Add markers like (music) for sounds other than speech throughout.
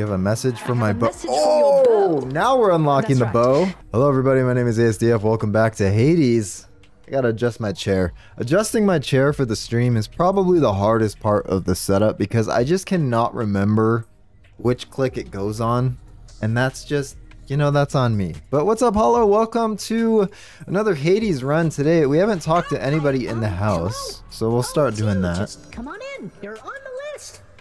You have a message from my bow. message for your Oh, bow. now we're unlocking That's the right. bow. Hello, everybody. My name is ASDF. Welcome back to Hades. I gotta adjust my chair. Adjusting my chair for the stream is probably the hardest part of the setup because I just cannot remember which click it goes on. And that's just, you know, that's on me. But what's up, Hollow? Welcome to another Hades run today. We haven't talked to anybody in the house, so we'll start doing that. Just come on in. You're on.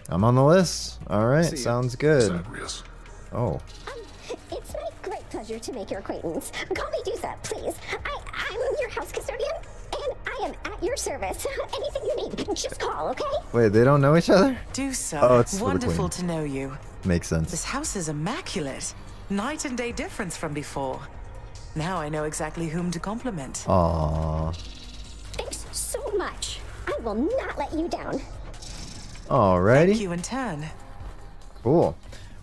I'm on the list. All right, See ya. sounds good. Zagreus. Oh, um, It's my great pleasure to make your acquaintance. Call me Dusa, please. I, I'm your house custodian, and I am at your service. (laughs) Anything you need, just call, okay? wait, they don't know each other? Do so. Oh, it's for the Wonderful queen. to know you. Makes sense. This house is immaculate. Night and day difference from before. Now I know exactly whom to compliment. Aww. Thanks so much. I will not let you down. Alrighty. Thank you in turn. Cool.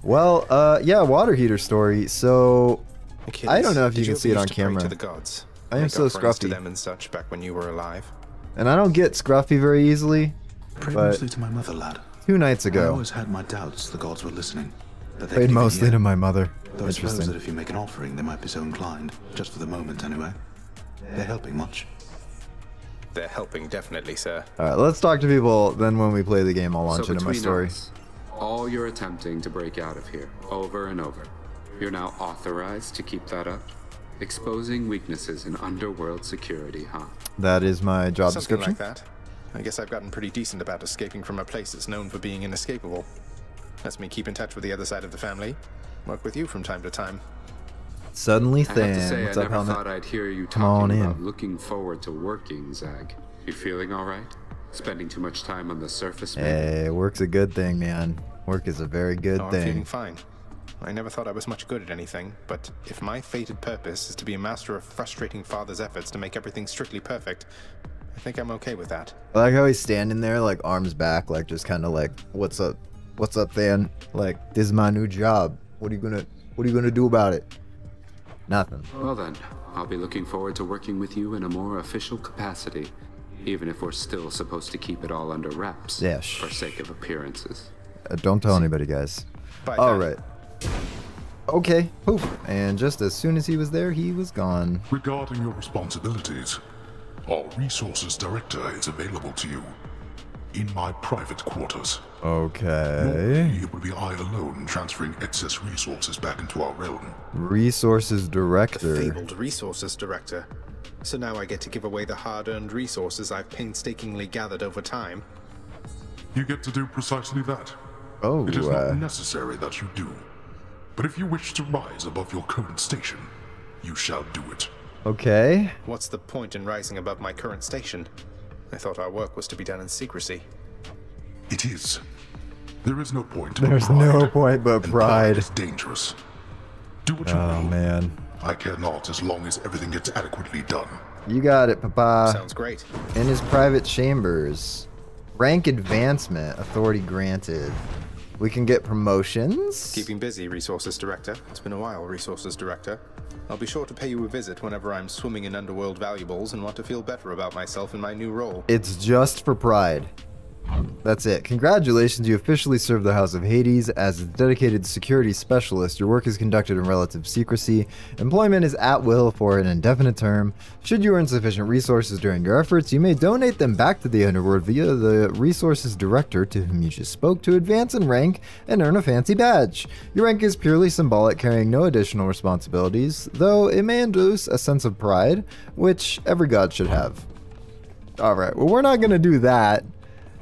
Well, uh, yeah, water heater story. So, Achilles, I don't know if you can see it on to camera. To the gods. I am Make so offerings to scruffy. them and such back when you were alive. and I don't get scruffy very easily. Prayed But- mostly to my mother, lad. Two nights ago. I always had my doubts the gods were listening. That they prayed could even mostly to my mother. Though I suppose that if you make an offering, they might be so inclined, just for the moment anyway. They're helping much. They're helping, definitely, sir. Alright, let's talk to people. Then when we play the game, I'll launch so into my story. us, all you're attempting to break out of here, over and over, you're now authorized to keep that up? Exposing weaknesses in underworld security, huh? That is my job Something description. like that. I guess I've gotten pretty decent about escaping from a place that's known for being inescapable. Lets me keep in touch with the other side of the family. Work with you from time to time. Suddenly I have to say, What's I up, never helmet? thought I'd hear you Come on talking about in. looking forward to working, Zag. You feeling alright? Spending too much time on the surface, maybe? Hey, work's a good thing, man. Work is a very good Oh, I'm feeling thing. fine. I never thought I was much good at anything, but if my fated purpose is to be a master of frustrating father's efforts to make everything strictly perfect, I think I'm okay with that. I like how he's standing there, like arms back, like just kind of like, "What's up? What's up, Than? Like, this is my new job. What are you gonna What are you gonna do about it? Nothing. Well then, I'll be looking forward to working with you in a more official capacity, even if we're still supposed to keep it all under wraps Yeah, for sake of appearances. Uh, don't tell anybody, guys. Bye, All Dad. right. Okay. Poof. And just as soon as he was there, he was gone. Regarding your responsibilities, our resources director is available to you in my private quarters. Okay. It will be I alone transferring excess resources back into our realm. Resources director. The Fabled resources director. So now I get to give away the hard-earned resources I've painstakingly gathered over time. You get to do precisely that. Oh, It is uh, not necessary that you do. But if you wish to rise above your current station, you shall do it. okay. What's the point in rising above my current station? I thought our work was to be done in secrecy. It is. There is no point. There's pride. no point but And pride. is dangerous. Do what you Oh will. man. I care not as long as everything gets adequately done. You got it, Papa. Sounds great. In his private chambers. Rank advancement. Authority granted. We can get promotions. Keeping busy, Resources Director. It's been a while, Resources Director. I'll be sure to pay you a visit whenever I'm swimming in underworld valuables and want to feel better about myself in my new role. It's just for pride. That's it. Congratulations, you officially serve the House of Hades as a dedicated security specialist. Your work is conducted in relative secrecy. Employment is at will for an indefinite term. Should you earn sufficient resources during your efforts, you may donate them back to the Underworld via the resources director to whom you just spoke to advance in rank and earn a fancy badge. Your rank is purely symbolic, carrying no additional responsibilities, though it may induce a sense of pride, which every god should have. Alright, well we're not gonna do that.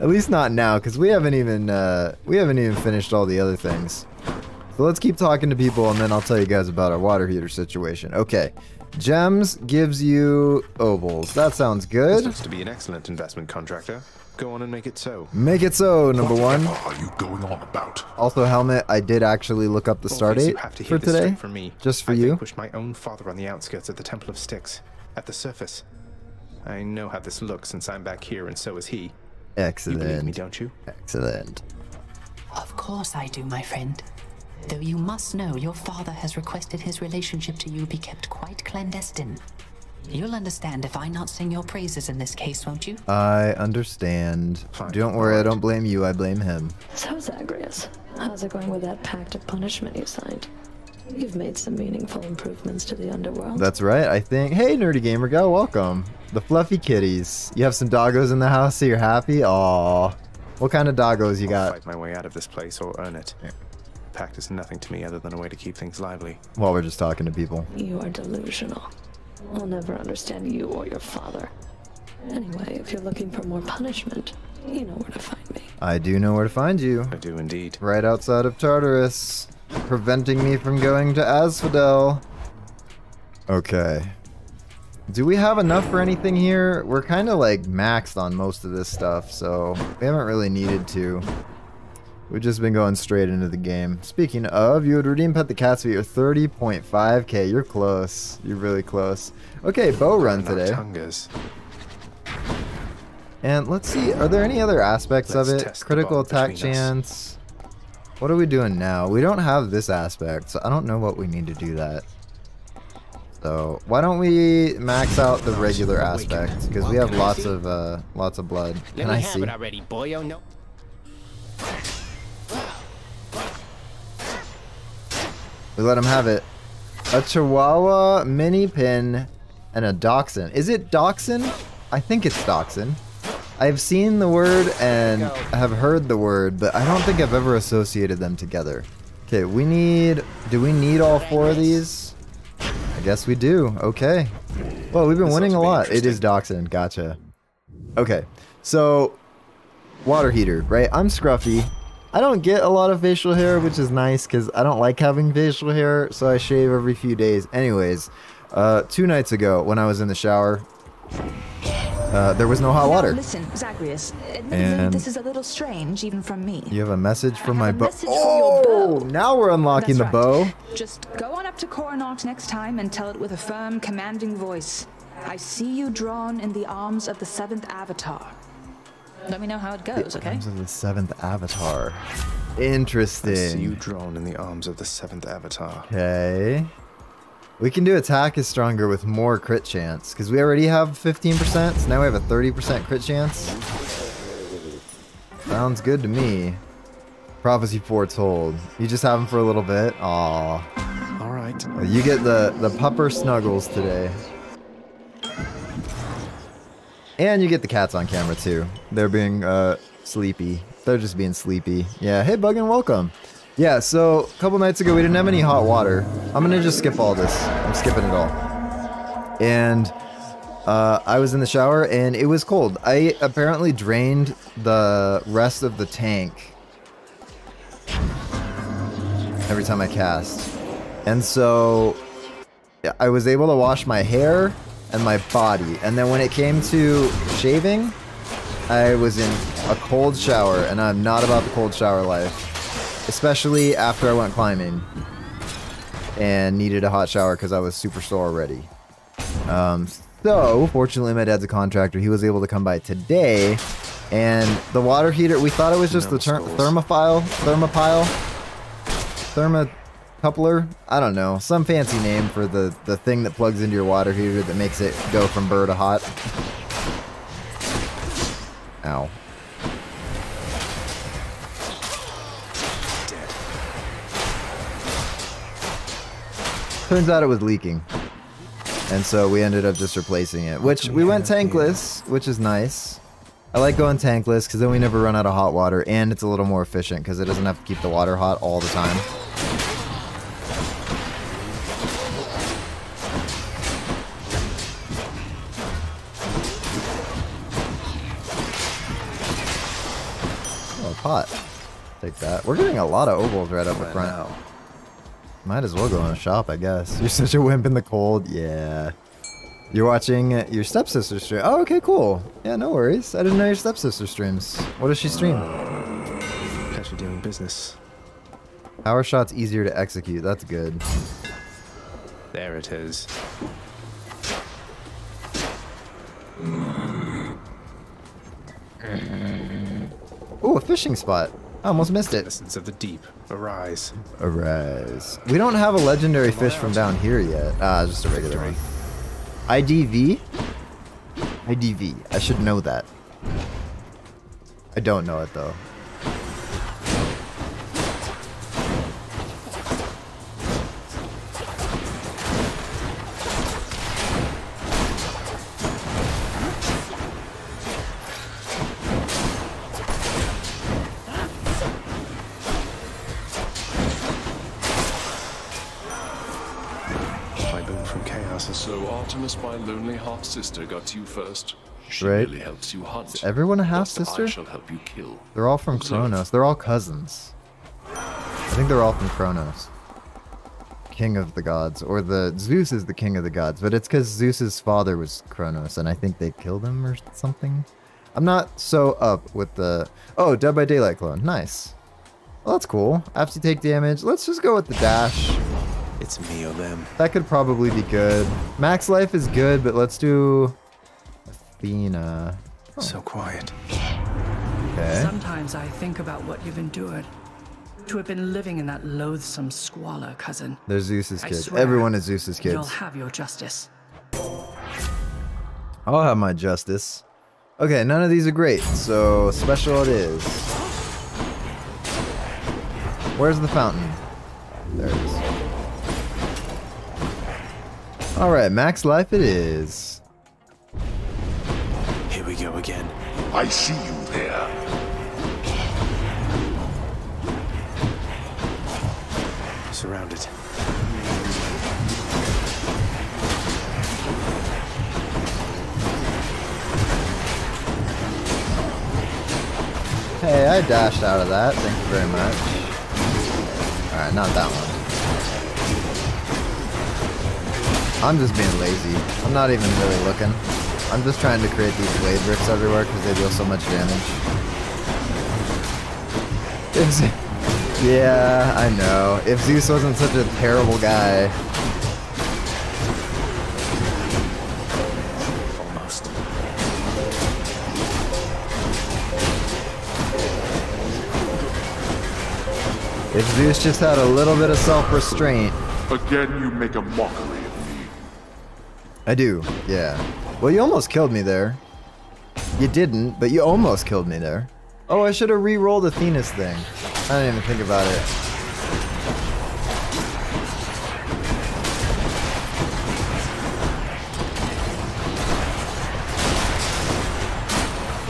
At least not now, because we haven't even uh, we haven't even finished all the other things. So let's keep talking to people, and then I'll tell you guys about our water heater situation. Okay, gems gives you obols. That sounds This good. looks to be an excellent investment contractor. Go on and make it so. Make it so. Number one. What are you going on about? Also, helmet. I did actually look up the start Always date you have to for hear this today, from me. just for I you. vanquished my own father on the outskirts of the Temple of Styx, at the surface. I know how this looks since I'm back here, and so is he. You believe me, Excellent. don't you? Excellent. Of course I do, my friend. Though you must know your father has requested his relationship to you be kept quite clandestine. You'll understand if I not sing your praises in this case, won't you? I understand. Fine. Don't worry, I don't blame you. I blame him. So, Zagreus, How's it going with that pact of punishment you signed? You've made some meaningful improvements to the underworld. That's right, I think. Hey, Nerdy Gamer Go, welcome. The fluffy kitties. You have some doggos in the house, so you're happy? Aw. What kind of doggos you I'll got? fight my way out of this place or earn it. Pact is nothing to me other than a way to keep things lively. While we're just talking to people. You are delusional. I'll never understand you or your father. Anyway, if you're looking for more punishment, you know where to find me. I do know where to find you. I do indeed. Right outside of Tartarus. Preventing me from going to Asphodel. Okay. Do we have enough for anything here? We're kind of like maxed on most of this stuff, so we haven't really needed to. We've just been going straight into the game. Speaking of, you would redeem Pet the Cats for your 30.5k. You're close. You're really close. Okay, bow run today. And let's see, are there any other aspects Let's of it? Critical attack chance. What are we doing now? We don't have this aspect, so I don't know what we need to do that. So why don't we max out the regular aspect? Because we have lots of uh, lots of blood. Can I see? already, boy. Oh no. We let him have it. A Chihuahua, mini pin, and a Dachshund. Is it Dachshund? I think it's Dachshund. I've seen the word and have heard the word, but I don't think I've ever associated them together. Okay, we need... Do we need all four of these? I guess we do. Okay. Well, we've been This winning a ought to be lot. It is interesting. Dachshund. Gotcha. Okay, so... Water heater, right? I'm scruffy. I don't get a lot of facial hair, which is nice because I don't like having facial hair, so I shave every few days. Anyways, uh, two nights ago when I was in the shower, uh, there was no hot Now, water. listen, Zagreus. Admittedly, And- this is a little strange, even from me. You have a message from my have bow. message for your Oh, bow. now we're unlocking That's the right. bow. Just go on up to Coronacht next time and tell it with a firm, commanding voice. I see you drawn in the arms of the seventh avatar. Let me know how it goes, okay? Arms of the seventh avatar. Interesting. I see you drawn in the arms of the seventh avatar. Okay. We can do attack is stronger with more crit chance because we already have 15%, so now we have a 30% crit chance. Sounds good to me. Prophecy foretold. You just have them for a little bit. Aw. All right. You get the the pupper snuggles today. And you get the cats on camera too. They're being uh sleepy. They're just being sleepy. Yeah, hey Buggin, welcome. Yeah, so a couple nights ago we didn't have any hot water. I'm gonna just skip all this. I'm skipping it all. And uh, I was in the shower and it was cold. I apparently drained the rest of the tank every time I cast. And so I was able to wash my hair and my body. And then when it came to shaving, I was in a cold shower, and I'm not about the cold shower life. Especially after I went climbing and needed a hot shower because I was super sore already. Um, so, fortunately, my dad's a contractor. He was able to come by today. And the water heater, we thought it was just the ter- thermophile, thermopile, thermocoupler. I don't know, some fancy name for the the thing that plugs into your water heater that makes it go from burr to hot. Ow. Turns out it was leaking. And so we ended up just replacing it, which we went tankless, which is nice. I like going tankless because then we never run out of hot water and it's a little more efficient because it doesn't have to keep the water hot all the time. Oh, pot. Take that. We're getting a lot of obols right up the front. Might as well go in a shop, I guess. You're such a wimp in the cold. Yeah. You're watching your stepsister stream. Oh, okay, cool. Yeah, no worries. I didn't know your stepsister streams. What does she stream? Pleasure doing business. Power shot's easier to execute. That's good. There it is. Ooh, a fishing spot. I almost missed it. Essence of the deep. Arise. Arise. We don't have a legendary fish from down here yet. Ah, just a regular one. IDV? IDV. I should know that. I don't know it though. Sister, got you first. She Right. really helps you hunt. Is everyone a half sister? I shall help you kill. They're all from. Kronos. They're all cousins. I think they're all from Kronos. King of the gods. Or the Zeus is the king of the gods, but it's because Zeus's father was Kronos, and I think they killed him or something. I'm not so up with the Oh, Dead by Daylight clone. Nice. Well that's cool. After you take damage, let's just go with the dash. It's me or them. That could probably be good. Max life is good, but let's do Athena. So quiet. Okay. Sometimes I think about what you've endured. To have been living in that loathsome squalor, cousin. They're Zeus's kids. Everyone is Zeus's kids. You'll have your justice. I'll have my justice. Okay, none of these are great, so special it is. Where's the fountain? There it is. Alright, max life it is. Here we go again. I see you there. Surrounded. Hey, I dashed out of that. Thank you very much. Alright, not that one. I'm just being lazy. I'm not even really looking. I'm just trying to create these blade rifts everywhere because they deal so much damage. If Ze- yeah, I know. If Zeus wasn't such a terrible guy. Almost. If Zeus just had a little bit of self-restraint. Again, you make a mockery of me. I do, yeah. Well, you almost killed me there. You didn't, but you almost killed me there. Oh, I should have re-rolled Athena's thing. I didn't even think about it.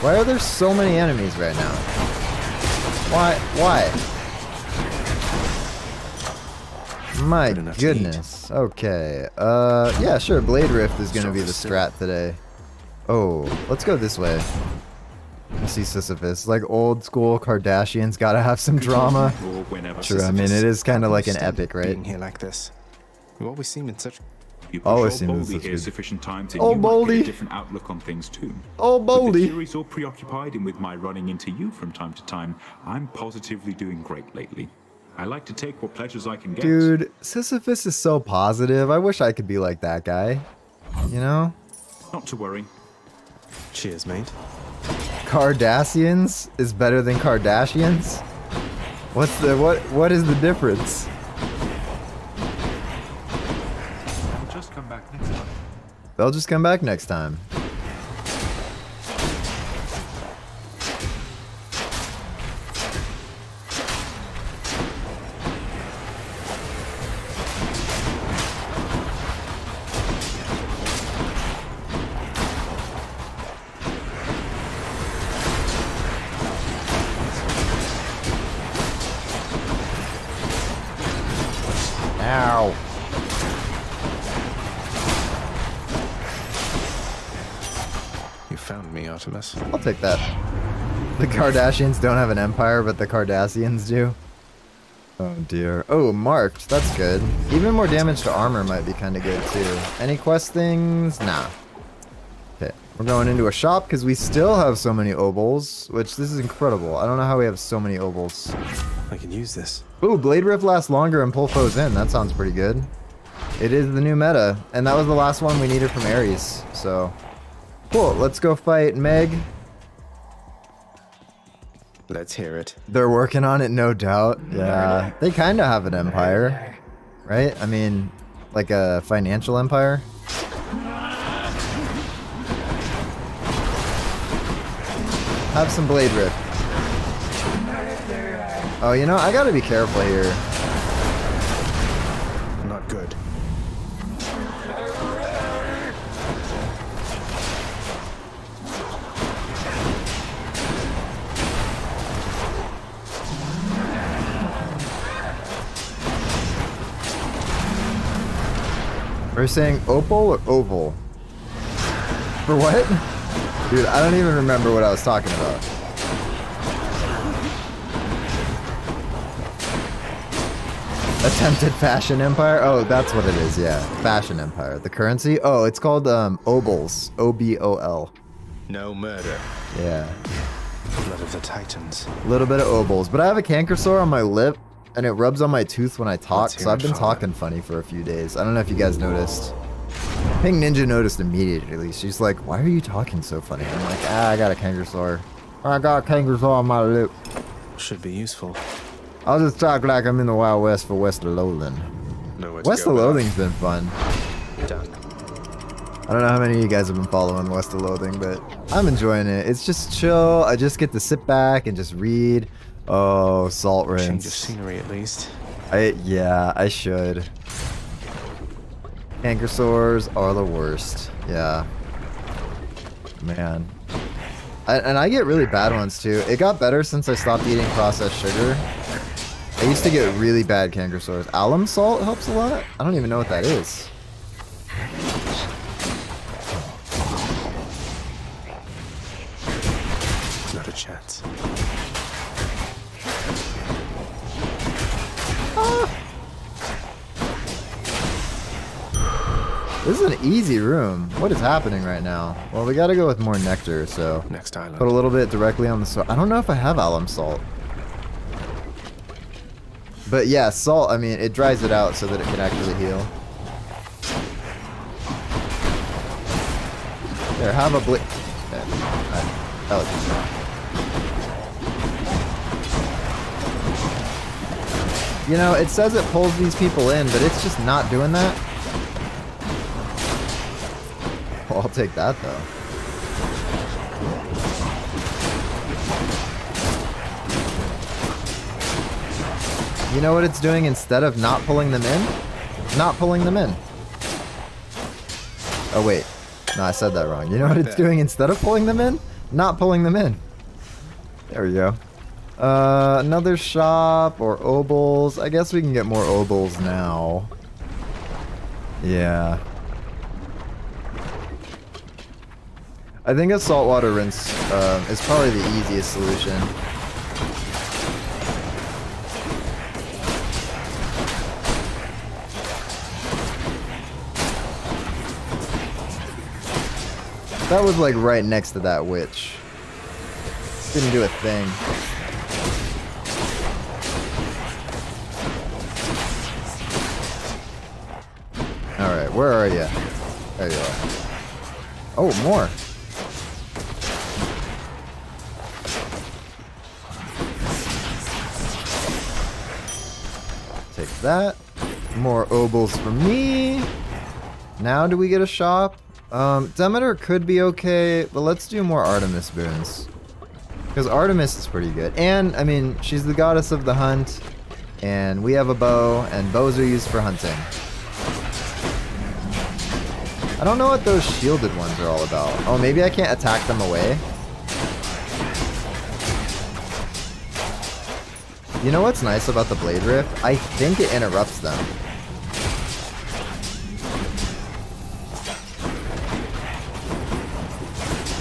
Why are there so many enemies right now? Why? Why? My Good to goodness. Okay. Uh, yeah, sure. Blade Rift is gonna be the strat today. Oh, let's go this way. Let's see Sisyphus. Like old school Kardashians, gotta have some drama. True. I mean, it is kind of like an epic, right? Being here like this. You always seem in such. You Always old seems Bouldy this here sufficient times, and Oh, you might get Bouldy. a different outlook on things too. Oh, With Bouldy. the jury's all preoccupied, and with my running into you from time to time, I'm positively doing great lately. I like to take what pleasures I can get. Dude, Sisyphus is so positive. I wish I could be like that guy. You know? Not to worry. Cheers, mate. Cardassians is better than Kardashians? What's the what what is the difference? I'll just come back next time. They'll just come back next time. Kardashians don't have an empire, but the Cardassians do. Oh dear. Oh, marked. That's good. Even more damage to armor might be kind of good too. Any quest things? Nah. Okay. We're going into a shop because we still have so many obols, which this is incredible. I don't know how we have so many obols. I can use this. Ooh, Blade Rift lasts longer and pull foes in. That sounds pretty good. It is the new meta, and that was the last one we needed from Ares. So, cool. Let's go fight Meg. Let's hear it. They're working on it, no doubt. Yeah, they kind of have an empire, right? I mean, like a financial empire. Have some Blade rip. Oh, you know, I gotta be careful here. You saying opal or oval? For what? Dude, I don't even remember what I was talking about. Attempted fashion empire? Oh, that's what it is, yeah. Fashion empire. The currency? Oh, it's called um, obols. O-B-O-L. No murder. Yeah. Blood of the Titans. A little bit of obols. But I have a canker sore on my lip, and it rubs on my tooth when I talk, so I've been talking funny for a few days. I don't know if you guys noticed. Pink Ninja noticed immediately. She's like, why are you talking so funny? I'm like, ah, I got a sore. I got a sore on my lip. Should be useful. I'll just talk like I'm in the Wild West for West of loathing no west of loathing's been fun. Done. I don't know how many of you guys have been following West of Loathing, but I'm enjoying it. It's just chill. I just get to sit back and just read. Oh, salt Change of scenery at least. I yeah, I should. Canker sores are the worst. Yeah. Man. I, and I get really bad ones too. It got better since I stopped eating processed sugar. I used to get really bad canker sores. Alum salt helps a lot. I don't even know what that is. This is an easy room. What is happening right now? Well, we gotta go with more nectar, so Next island. put a little bit directly on the salt. I don't know if I have alum salt. But yeah, salt, I mean, it dries it out so that it can actually heal. There, have a bli- That uh, was uh, easy. You know, it says it pulls these people in, but it's just not doing that. Well, I'll take that though. You know what it's doing instead of not pulling them in? Not pulling them in. Oh wait. No, I said that wrong. You know what it's (laughs) doing instead of pulling them in? Not pulling them in. There we go. Uh, another shop or obols. I guess we can get more obols now. Yeah. I think a saltwater rinse um, is probably the easiest solution. That was like right next to that witch. Didn't do a thing. Alright, where are you? There you are. Oh, more. That. More obols for me. Now do we get a shop? Um, Demeter could be okay, but let's do more Artemis boons. Because Artemis is pretty good. And, I mean, she's the goddess of the hunt. And we have a bow, and bows are used for hunting. I don't know what those shielded ones are all about. Oh, maybe I can't attack them away? You know what's nice about the Blade Rift? I think it interrupts them.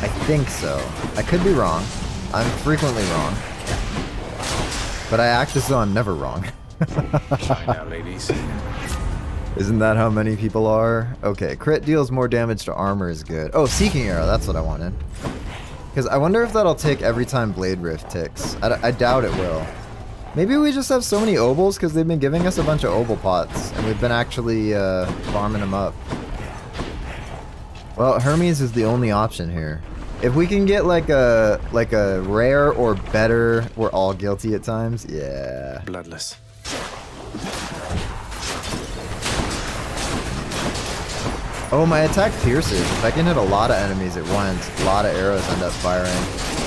I think so. I could be wrong. I'm frequently wrong. But I act as though I'm never wrong. Now, ladies. (laughs) Isn't that how many people are? Okay, crit deals more damage to armor is good. Oh, Seeking Arrow, that's what I wanted. Because I wonder if that'll tick every time Blade Rift ticks. I, d- I doubt it will. Maybe we just have so many obols because they've been giving us a bunch of obol pots, and we've been actually uh, farming them up. Well, Hermes is the only option here. If we can get like a like a rare or better, we're all guilty at times. Yeah. Bloodless. Oh, my attack pierces. If I can hit a lot of enemies at once, a lot of arrows end up firing.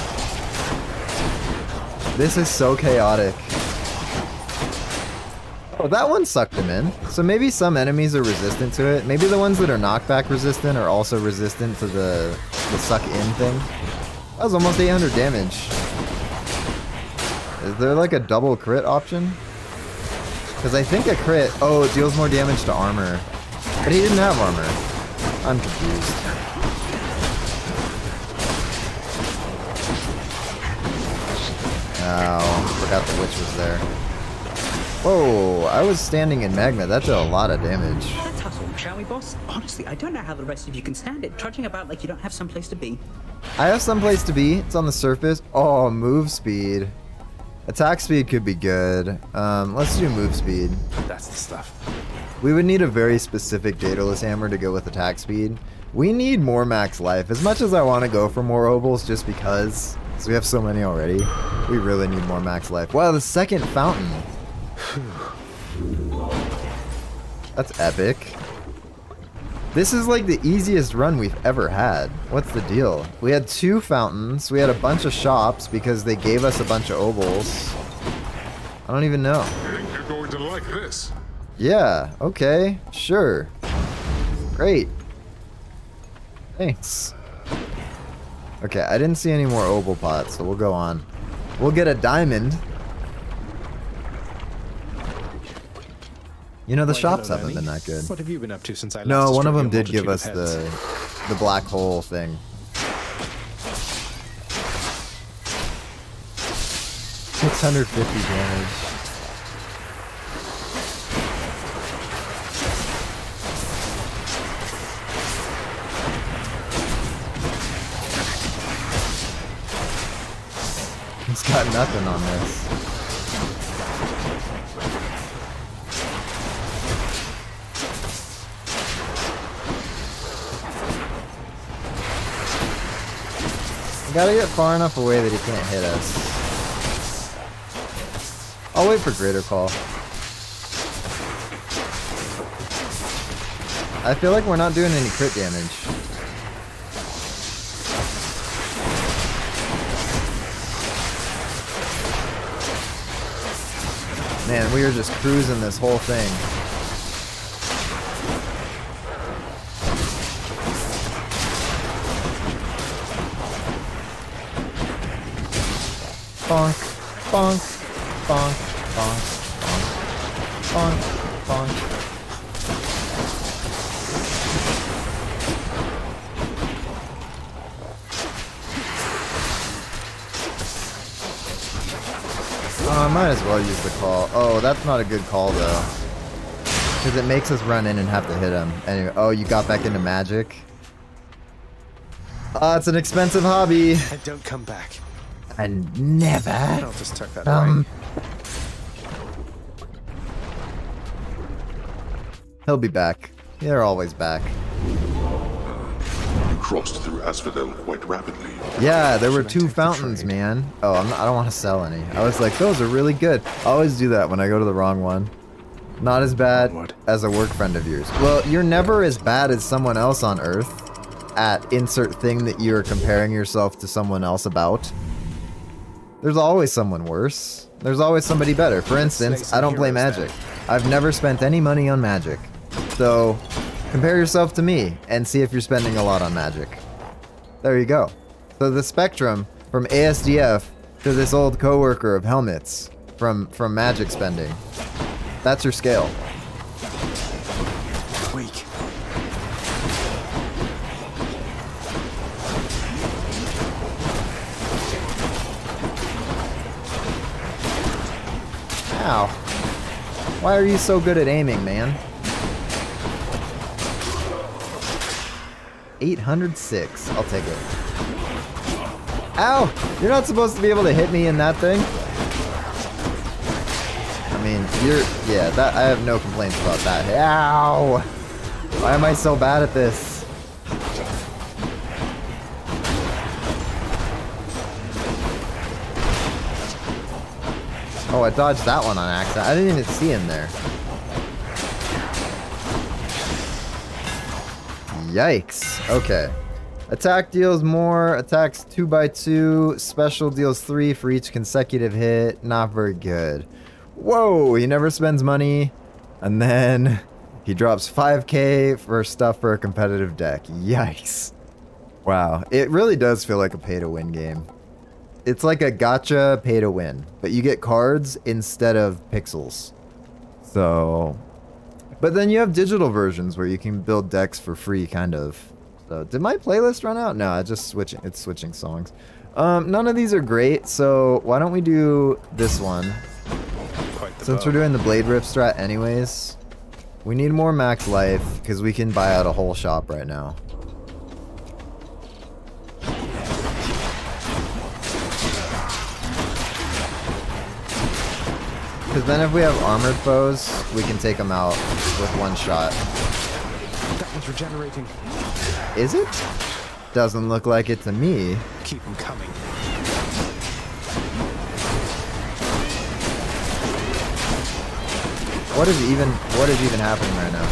This is so chaotic. Oh, that one sucked him in. So maybe some enemies are resistant to it. Maybe the ones that are knockback resistant are also resistant to the, the suck in thing. That was almost 800 damage. Is there like a double crit option? Because I think a crit... Oh, it deals more damage to armor. But he didn't have armor. I'm confused. Oh, forgot the witch was there. Whoa, I was standing in magma. That did a lot of damage. Let's hustle, shall we, boss? Honestly, I don't know how the rest of you can stand it, trudging about like you don't have someplace to be. I have someplace to be. It's on the surface. Oh, move speed. Attack speed could be good. Um, let's do move speed. That's the stuff. We would need a very specific Daedalus Hammer to go with attack speed. We need more max life. As much as I want to go for more obols just because, because we have so many already, we really need more max life. Wow, the second fountain. That's epic. This is like the easiest run we've ever had. What's the deal? We had two fountains. We had a bunch of shops because they gave us a bunch of obols. I don't even know. I think You're going to like this. Yeah, okay, sure. Great. Thanks. Okay, I didn't see any more obol pots, so we'll go on. We'll get a diamond. You know, the Why, shops hello, haven't Lenny. been that good. What have you been up to since I last No, one of them did give us the the black hole thing. Six hundred fifty damage. Got nothing on this. Gotta get far enough away that he can't hit us. I'll wait for greater call. I feel like we're not doing any crit damage. Man, we are just cruising this whole thing. Bonk, bonk, the call. Oh, that's not a good call though. Because it makes us run in and have to hit him. Anyway, oh, you got back into magic? Ah, it's an expensive hobby. And don't come back. And never. I'll just tuck that Um, away. he'll be back. They're always back. You crossed through Asphodel quite rapidly. Yeah, there were two fountains, man. Oh, I'm not, I don't want to sell any. I was like, those are really good. I always do that when I go to the wrong one. Not as bad as a work friend of yours. Well, you're never as bad as someone else on Earth at insert thing that you're comparing yourself to someone else about. There's always someone worse. There's always somebody better. For instance, I don't play Magic. I've never spent any money on Magic. So, compare yourself to me and see if you're spending a lot on Magic. There you go. So the spectrum from ASDF to this old coworker of helmets from from Magic spending. That's your scale. Weak. Ow. Why are you so good at aiming, man? 806. I'll take it. Ow! You're not supposed to be able to hit me in that thing. I mean, you're... Yeah, that I have no complaints about that. Ow! Why am I so bad at this? Oh, I dodged that one on accident. I didn't even see him there. Yikes. Okay. Attack deals more, attacks 2 by 2 special deals 3 for each consecutive hit. Not very good. Whoa, he never spends money. And then (laughs) he drops 5k for stuff for a competitive deck. Yikes. Wow, it really does feel like a pay to win game. It's like a gotcha pay to win, but you get cards instead of pixels. So, But then you have digital versions where you can build decks for free, kind of. So, did my playlist run out? No, it's just switching. It's switching songs. Um, none of these are great, so why don't we do this one? Since we're doing the Blade Rift strat anyways, we need more max life, because we can buy out a whole shop right now. Because then if we have armored foes, we can take them out with one shot. That one's regenerating. Is it? Doesn't look like it to me. Keep them coming. What is even what is even happening right now?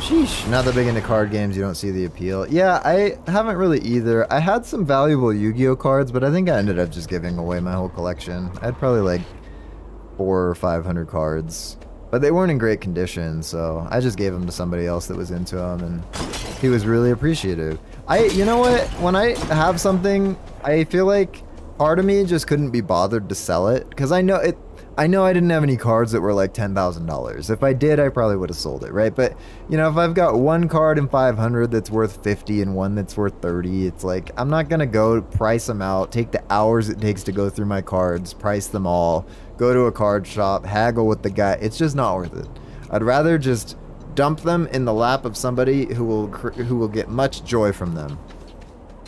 Sheesh. Not that big into card games, you don't see the appeal. Yeah, I haven't really either. I had some valuable Yu-Gi-Oh cards, but I think I ended up just giving away my whole collection. I had probably like four or five hundred cards. But they weren't in great condition, so I just gave them to somebody else that was into them, and he was really appreciative. I, you know what? When I have something, I feel like part of me just couldn't be bothered to sell it, because I know it. I know I didn't have any cards that were like $10,000. If I did, I probably would have sold it, right? But, you know, if I've got one card in 500 that's worth 50 and one that's worth 30, it's like, I'm not to go price them out, take the hours it takes to go through my cards, price them all, go to a card shop, haggle with the guy. It's just not worth it. I'd rather just dump them in the lap of somebody who will who will get much joy from them.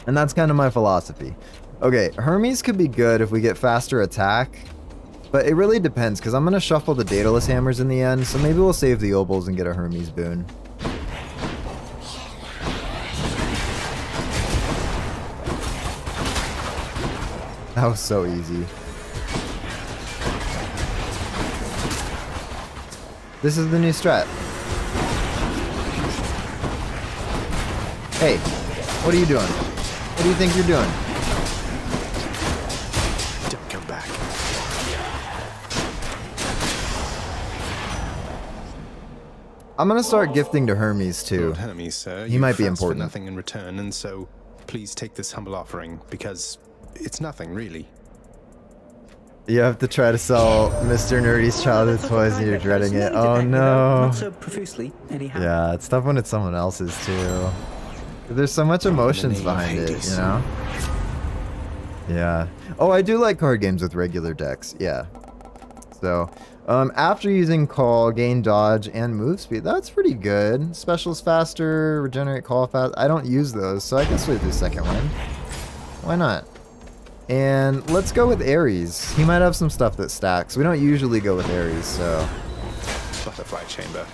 And that's kind of my philosophy. Okay, Hermes could be good if we get faster attack, but it really depends because I'm going to shuffle the Daedalus Hammers in the end, so maybe we'll save the Opals and get a Hermes boon. That was so easy. This is the new strat. Hey, what are you doing? What do you think you're doing? Don't come back. I'm gonna start gifting to Hermes too. Lord Hermes, sir. He might be important. nothing in return, and so please take this humble offering because it's nothing really. You have to try to sell Mr. Nerdy's childhood (laughs) toys and you're dreading it. Oh no. Not so profusely, anyhow. Yeah, it's tough when it's someone else's too. There's so much emotions behind it, you know? Yeah. Oh, I do like card games with regular decks. Yeah. So, um, after using call, gain dodge, and move speed, that's pretty good. Specials faster, regenerate call fast. I don't use those, so I can switch the second one. Why not? And let's go with Ares. He might have some stuff that stacks. We don't usually go with Ares, so... Butterfly chamber.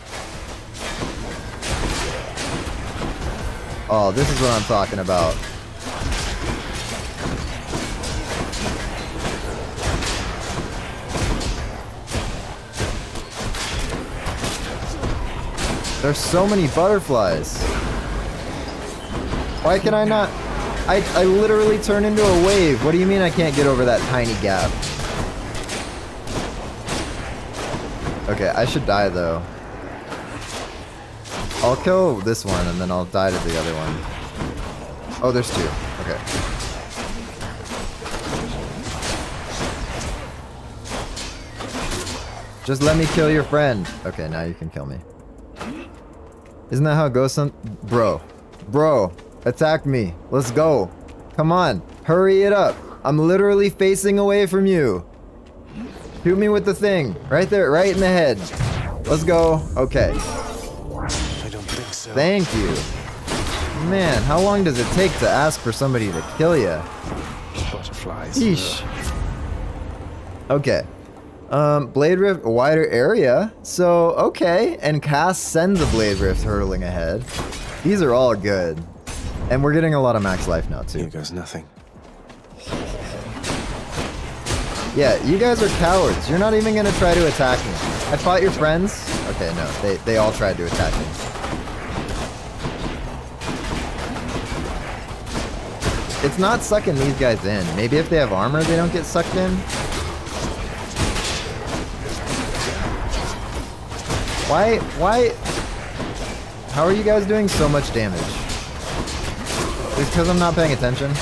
Oh, this is what I'm talking about. There's so many butterflies. Why can I not? I, I literally turn into a wave. What do you mean I can't get over that tiny gap? Okay, I should die though. I'll kill this one and then I'll die to the other one. Oh, there's two. Okay. Just let me kill your friend. Okay, now you can kill me. Isn't that how it goes? Son? Bro. Bro. Attack me. Let's go. Come on. Hurry it up. I'm literally facing away from you. Shoot me with the thing. Right there. Right in the head. Let's go. Okay. I don't think so. Thank you. Man, how long does it take to ask for somebody to kill you? Butterflies. Yeesh. Okay. Um, Blade Rift, wider area. So, okay. And Cass sends a Blade Rift hurtling ahead. These are all good. And we're getting a lot of max life now, too. Here goes nothing. Yeah, you guys are cowards. You're not even gonna try to attack me. I fought your friends. Okay, no, they, they all tried to attack me. It's not sucking these guys in. Maybe if they have armor, they don't get sucked in. Why, why, how are you guys doing so much damage? Is because I'm not paying attention?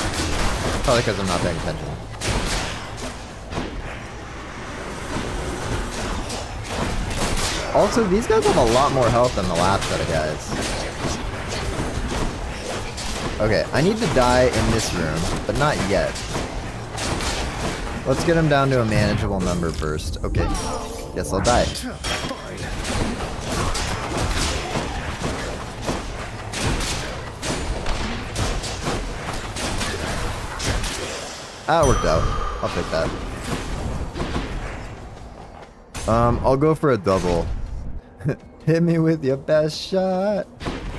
Probably because I'm not paying attention. Also, these guys have a lot more health than the last set of guys. Okay, I need to die in this room, but not yet. Let's get him down to a manageable number first. Okay. Guess I'll die. That worked out. I'll take that. Um, I'll go for a double. (laughs) Hit me with your best shot.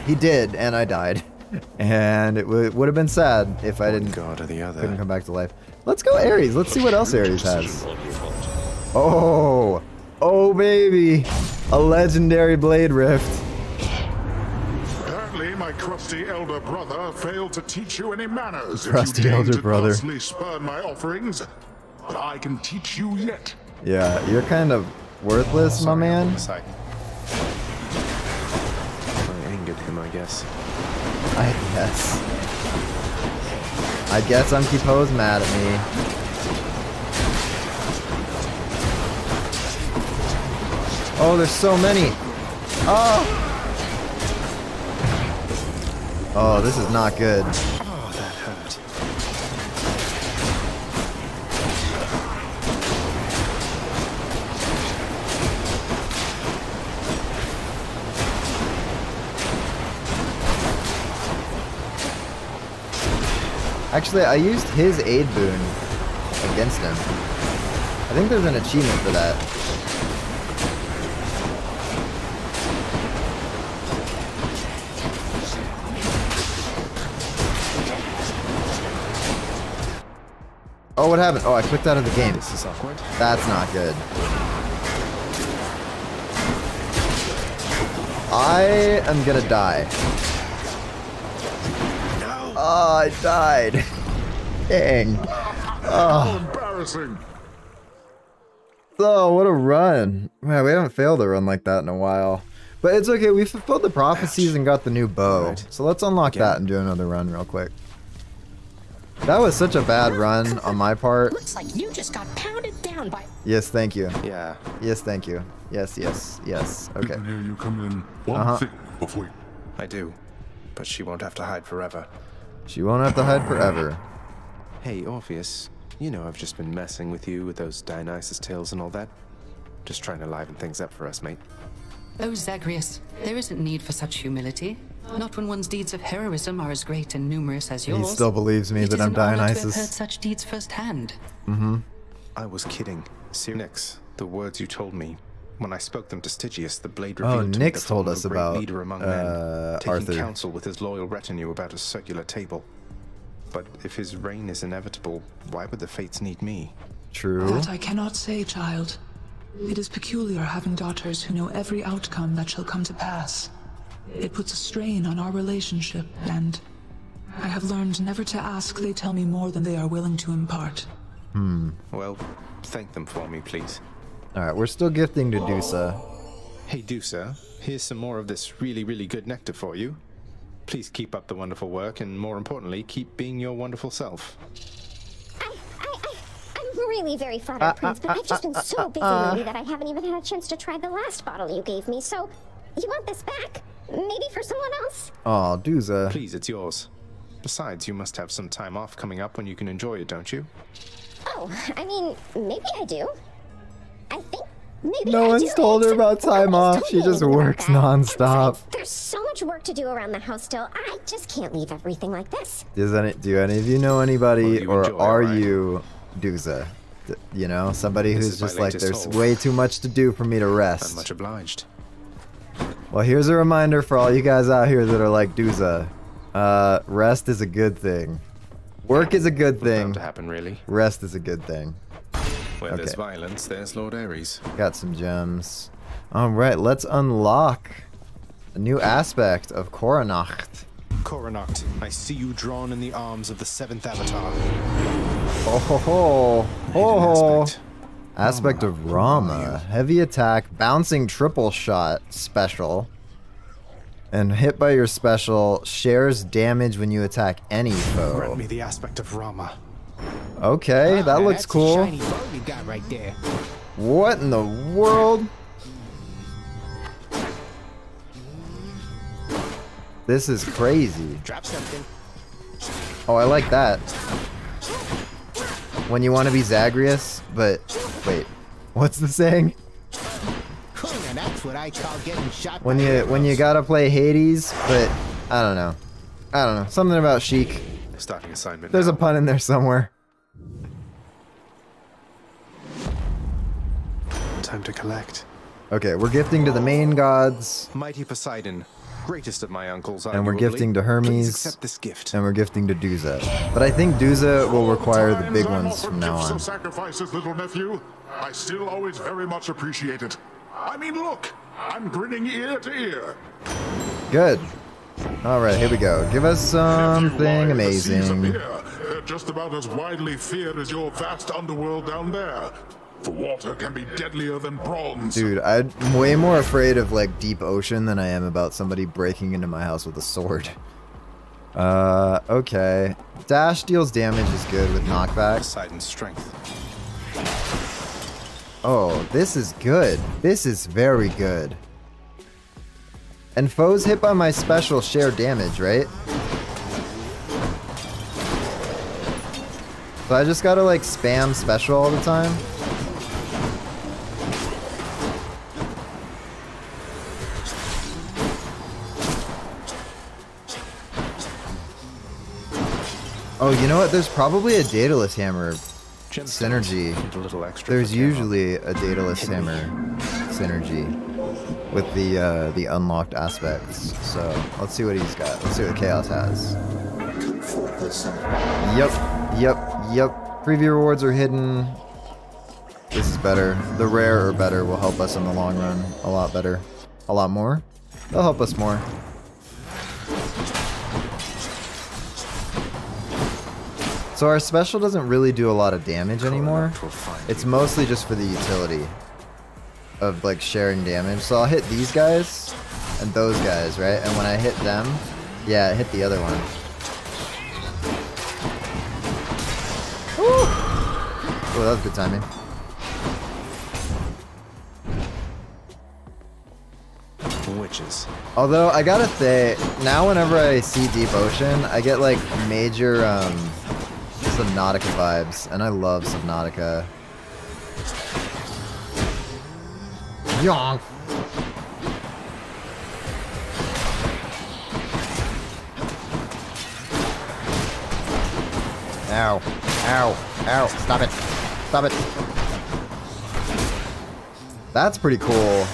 He did, and I died. (laughs) And it would have been sad if I didn't God or the other. couldn't come back to life. Let's go Ares. Let's see what else Ares has. Oh, oh baby, a legendary blade rift. Apparently, my crusty elder brother failed to teach you any manners. Crusty if you deign elder to brother. thusly spurn my offerings, but I can teach you yet. Yeah, you're kind of worthless, oh, my man. I angered him, I guess. I guess. I guess Unky Poe's mad at me. Oh, there's so many. Oh. Oh, this is not good. Oh, that hurt. Actually, I used his aid boon against him. I think there's an achievement for that. Oh, what happened? Oh, I clicked out of the game. This is awkward. That's not good. I am gonna die. Oh, I died. (laughs) Dang. Oh, Embarrassing. oh, what a run. Man, we haven't failed a run like that in a while. But it's okay, we fulfilled the prophecies and got the new bow. So let's unlock that and do another run real quick. That was such a bad run on my part. Looks like you just got pounded down by. Yes, thank you. Yeah. Yes, thank you. Yes, yes, yes. Okay. Didn't hear you come in. One Uh-huh. thing before you. I do. But she won't have to hide forever. She won't have to hide forever. Hey, Orpheus. You know I've just been messing with you with those Dionysus tales and all that. Just trying to liven things up for us, mate. Oh, Zagreus, there isn't need for such humility. Not when one's deeds of heroism are as great and numerous as yours. He still believes me It that is I'm an honor to have Dionysus. heard such deeds firsthand. Mm-hmm. I was kidding. Ser- Nyx, the words you told me. When I spoke them to Stygius, the blade Oh, revealed to me Nyx told us of a great about, leader among uh, men, taking Arthur. counsel with his loyal retinue about a circular table. But if his reign is inevitable, why would the fates need me? True. That I cannot say, child. It is peculiar having daughters who know every outcome that shall come to pass. It puts a strain on our relationship, and I have learned never to ask they tell me more than they are willing to impart. Hmm. Well, thank them for me, please. Alright, we're still gifting to Dusa. Hey, Dusa, here's some more of this really, really good nectar for you. Please keep up the wonderful work, and more importantly, keep being your wonderful self. I, I, I'm really very flattered, Uh, Prince, uh, but I've just uh, been uh, so uh, busy uh. lately that I haven't even had a chance to try the last bottle you gave me. So, you want this back? Maybe for someone else? Oh, Dusa. Please, it's yours. Besides, you must have some time off coming up when you can enjoy it, don't you? Oh, I mean, maybe I do. I think maybe No I one's do. told her about time off. told She just works that. nonstop. There's so much work to do around the house still. I just can't leave everything like this. Does any do any of you know anybody, you or are right? you Dusa? D- You know, somebody who's just like, there's hope. way too much to do for me to rest. I'm rest. much obliged. Well, here's a reminder for all you guys out here that are like Dusa. Uh, rest is a good thing. Work is a good thing. to happen, really. Rest is a good thing. Where there's violence, there's Lord Ares. Got some gems. All right, let's unlock a new aspect of Koranacht. Coronacht, I see you drawn in the arms of the seventh avatar. Oh ho ho! Ho ho! Aspect of Rama. Heavy attack, bouncing triple shot special. And hit by your special shares damage when you attack any foe. Grant me the aspect of Rama. Okay, that looks cool. Right what in the world? This is crazy. Oh, I like that. When you want to be Zagreus, but wait, what's the saying? Now that's what I call getting shot When you when you gotta play Hades, but I don't know. I don't know. Something about Sheik. Starting assignment. There's now. a pun in there somewhere. Time to collect. Okay, we're gifting to the main gods, Mighty Poseidon, greatest of my uncles, and we're gifting to Hermes, accept this gift. and we're gifting to Dusa. But I think Dusa will require the big ones from now on. sacrifices, little nephew. I still always very much appreciate it. I mean, look, I'm grinning ear to ear. Good. All right, here we go. Give us something amazing. they're just about as widely feared as your vast underworld down there. The water can be deadlier than bronze. Dude, I'm way more afraid of like deep ocean than I am about somebody breaking into my house with a sword. Uh, okay. Dash deals damage is good with knockback. Poseidon's strength. Oh, this is good. This is very good. And foes hit by my special share damage, right? So I just gotta like spam special all the time? Oh, you know what? There's probably a Daedalus Hammer synergy. A little extra There's usually a Daedalus Hammer synergy with the uh, the unlocked aspects. So let's see what he's got. Let's see what Chaos has. Yep, yep, yep. Preview rewards are hidden. This is better. The rare or better will help us in the long run. A lot better. A lot more. They'll help us more. So our special doesn't really do a lot of damage anymore. It's mostly just for the utility of like sharing damage. So I'll hit these guys and those guys, right? And when I hit them, yeah, I hit the other one. Oh, that was good timing. Witches. Although I gotta say, now whenever I see Deep Ocean, I get like major um, Subnautica vibes, and I love Subnautica. Yonk. Ow. Ow. Ow. Stop it. Stop it. That's pretty cool.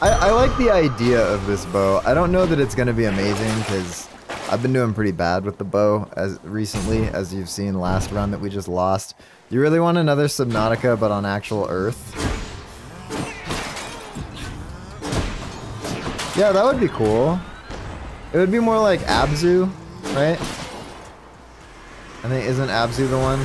I, I like the idea of this bow. I don't know that it's going to be amazing because I've been doing pretty bad with the bow as recently, as you've seen last run that we just lost. You really want another Subnautica, but on actual Earth? Yeah, that would be cool. It would be more like Abzu, right? I think, isn't Abzu the one?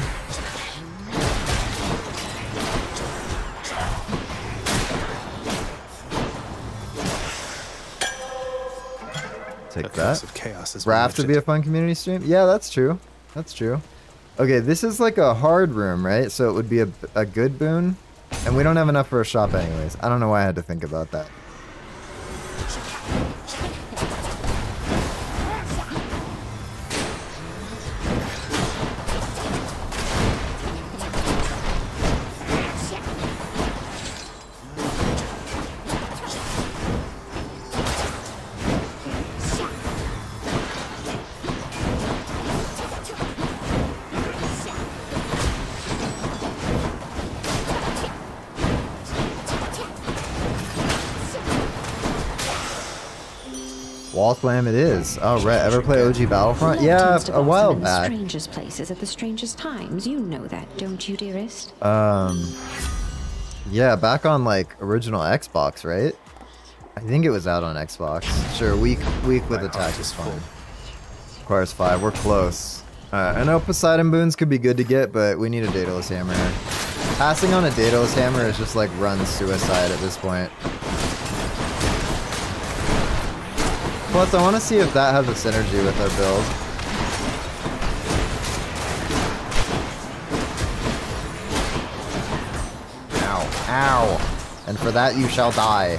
Take that. of Chaos been Raft would be a fun community stream. Yeah, that's true. That's true. Okay, this is like a hard room, right? So it would be a, a good boon. And we don't have enough for a shop anyways. I don't know why I had to think about that. Slam it is. Oh, right. Ever play OG Battlefront? Yeah, a while back. strangest places at the strangest times. You know that, don't you, dearest? Um, yeah, back on like original Xbox, right? I think it was out on Xbox. Sure, week week with attack is fine. Requires five. We're close. Alright, I know Poseidon boons could be good to get, but we need a Daedalus hammer. Passing on a Daedalus hammer is just like run suicide at this point. Plus, I want to see if that has a synergy with our build. Ow. Ow. And for that you shall die.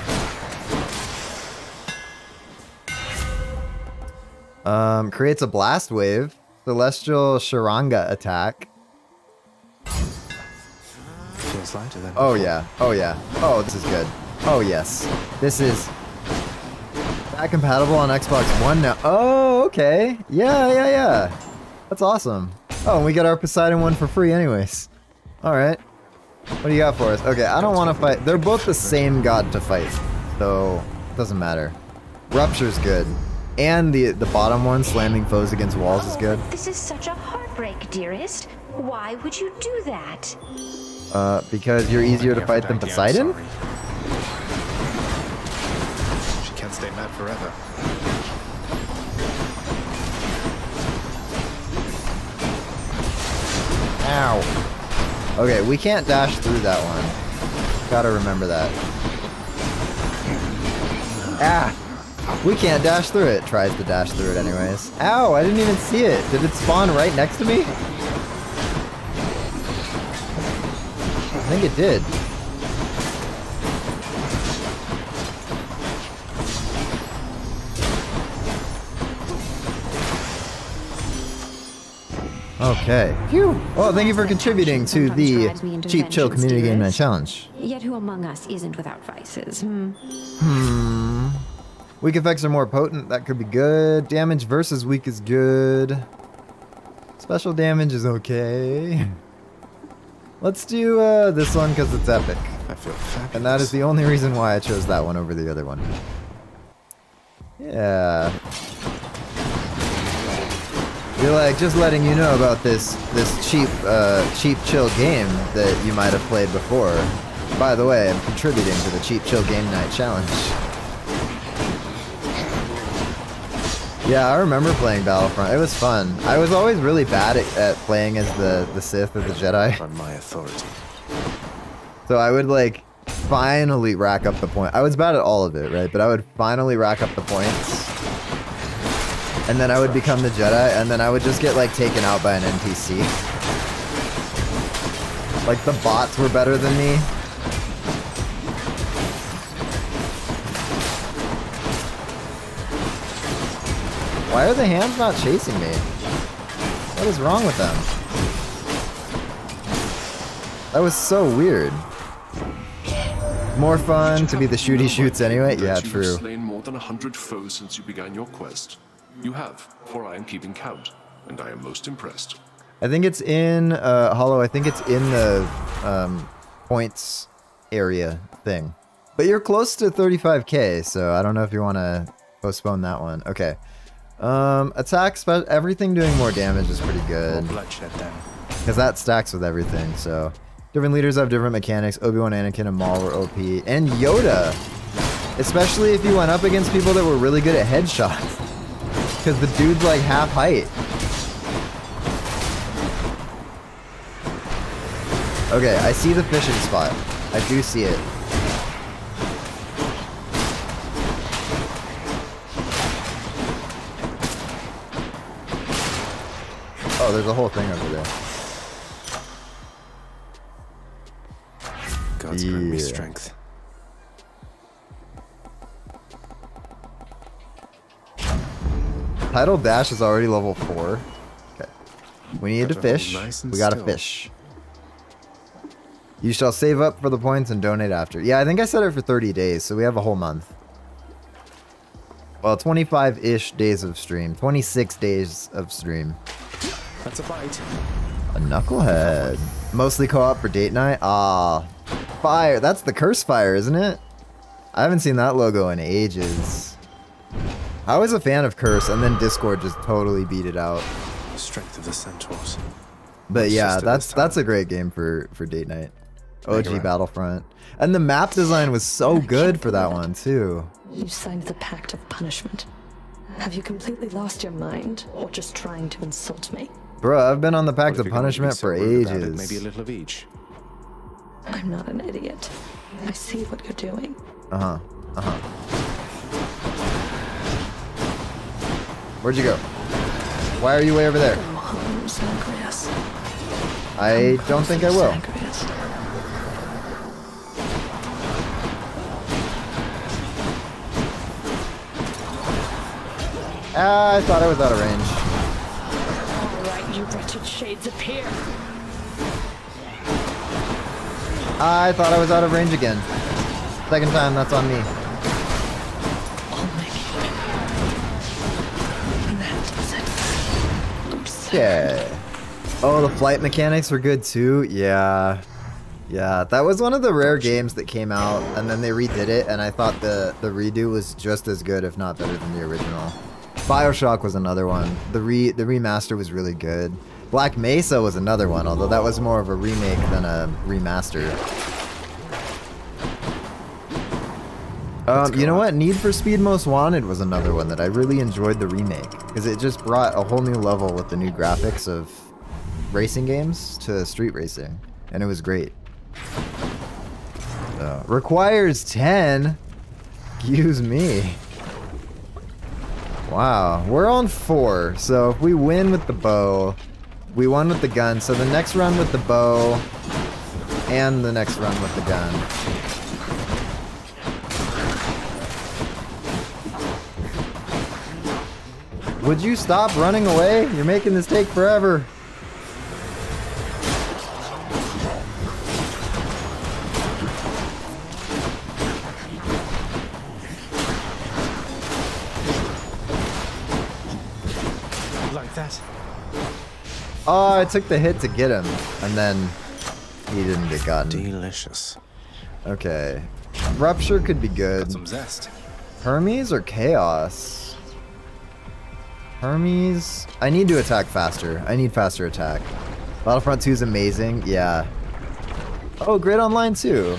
Um, creates a blast wave. Celestial Sharanga attack. Feels lighter than Oh yeah. Oh yeah. Oh, this is good. Oh yes. This is compatible on Xbox One now. Oh, okay. Yeah, yeah, yeah. That's awesome. Oh, and we got our Poseidon one for free anyways. Alright. What do you got for us? Okay, I don't want to fight. They're both the same god to fight. So, it doesn't matter. Rupture's good. And the the bottom one, slamming foes against walls, is good. This is such a heartbreak, dearest. Why would you do that? Uh, because you're easier to fight than Poseidon? Stay mad forever. Ow. Okay, we can't dash through that one. Gotta remember that. Ah! We can't dash through it. Tries to dash through it anyways. Ow, I didn't even see it. Did it spawn right next to me? I think it did. Okay. Phew. Well, thank you for contributing to the drives me into Cheap Chill Community Game Night. Challenge. Yet who among us isn't without vices? Hmm. Hmm. Weak effects are more potent. That could be good. Damage versus weak is good. Special damage is okay. Let's do uh, this one because it's epic. I feel fabulous. And that is the only reason why I chose that one over the other one. Yeah. You're like just letting you know about this this cheap uh, cheap chill game that you might have played before. By the way, I'm contributing to the cheap chill game night challenge. Yeah, I remember playing Battlefront. It was fun. I was always really bad at, at playing as the the Sith or the Jedi. (laughs) On my authority. So I would like finally rack up the point. I was bad at all of it, right? But I would finally rack up the points. And then I would become the Jedi, and then I would just get like taken out by an NPC. Like the bots were better than me. Why are the hands not chasing me? What is wrong with them? That was so weird. More fun to be the shooty shoots anyway? Yeah, true. slain more than a hundred foes since you began your quest. You have, for I am keeping count, and I am most impressed. I think it's in uh, Hollow. I think it's in the um, points area thing. But you're close to 35k, so I don't know if you want to postpone that one. Okay. Um, attack, spe- everything doing more damage is pretty good. Because that stacks with everything, so. Different leaders have different mechanics. Obi-Wan, Anakin, and Maul were OP. And Yoda! Especially if you went up against people that were really good at headshots. (laughs) Because the dude's like half height. Okay, I see the fishing spot. I do see it. Oh, there's a whole thing over there. God's given me strength. Tidal Dash is already level 4. Okay. We need to fish. nice we gotta fish. You shall save up for the points and donate after. Yeah, I think I set it for 30 days, so we have a whole month. Well, 25-ish days of stream. 26 days of stream. That's a bite. A knucklehead. Mostly co-op for date night? Ah. Fire. That's the curse fire, isn't it? I haven't seen that logo in ages. I was a fan of Curse, and then Discord just totally beat it out. Strength of the centaurs. But It's yeah, that's that's a great game for for date night. OG. Battlefront, and the map design was so good for that one too. You signed the Pact of Punishment. Have you completely lost your mind, or just trying to insult me? Bro, I've been on the Pact of you're going to be Punishment for rude about it, ages. Maybe a little of each. I'm not an idiot. I see what you're doing. Uh huh. Uh huh. Where'd you go? Why are you way over there? I don't think I will. Ah, I thought I was out of range. Alright, you wretched shades appear. I thought I was out of range again. Second time, that's on me. Okay. Oh, the flight mechanics were good too? Yeah. Yeah, that was one of the rare games that came out, and then they redid it, and I thought the, the redo was just as good, if not better than the original. Bioshock was another one. The re the remaster was really good. Black Mesa was another one, although that was more of a remake than a remaster. Um, you know what? Need for Speed Most Wanted was another one that I really enjoyed the remake because it just brought a whole new level with the new graphics of racing games to street racing, and it was great. So, requires 10. Excuse me. Wow, we're on four. So if we win with the bow, we won with the gun. So the next run with the bow and the next run with the gun. Would you stop running away? You're making this take forever. Like that. Oh, I took the hit to get him, and then he didn't get gotten. Delicious. Okay. Rupture could be good. Got some zest. Hermes or Chaos? Hermes? I need to attack faster. I need faster attack. Battlefront 2 is amazing. Yeah. Oh, great online too.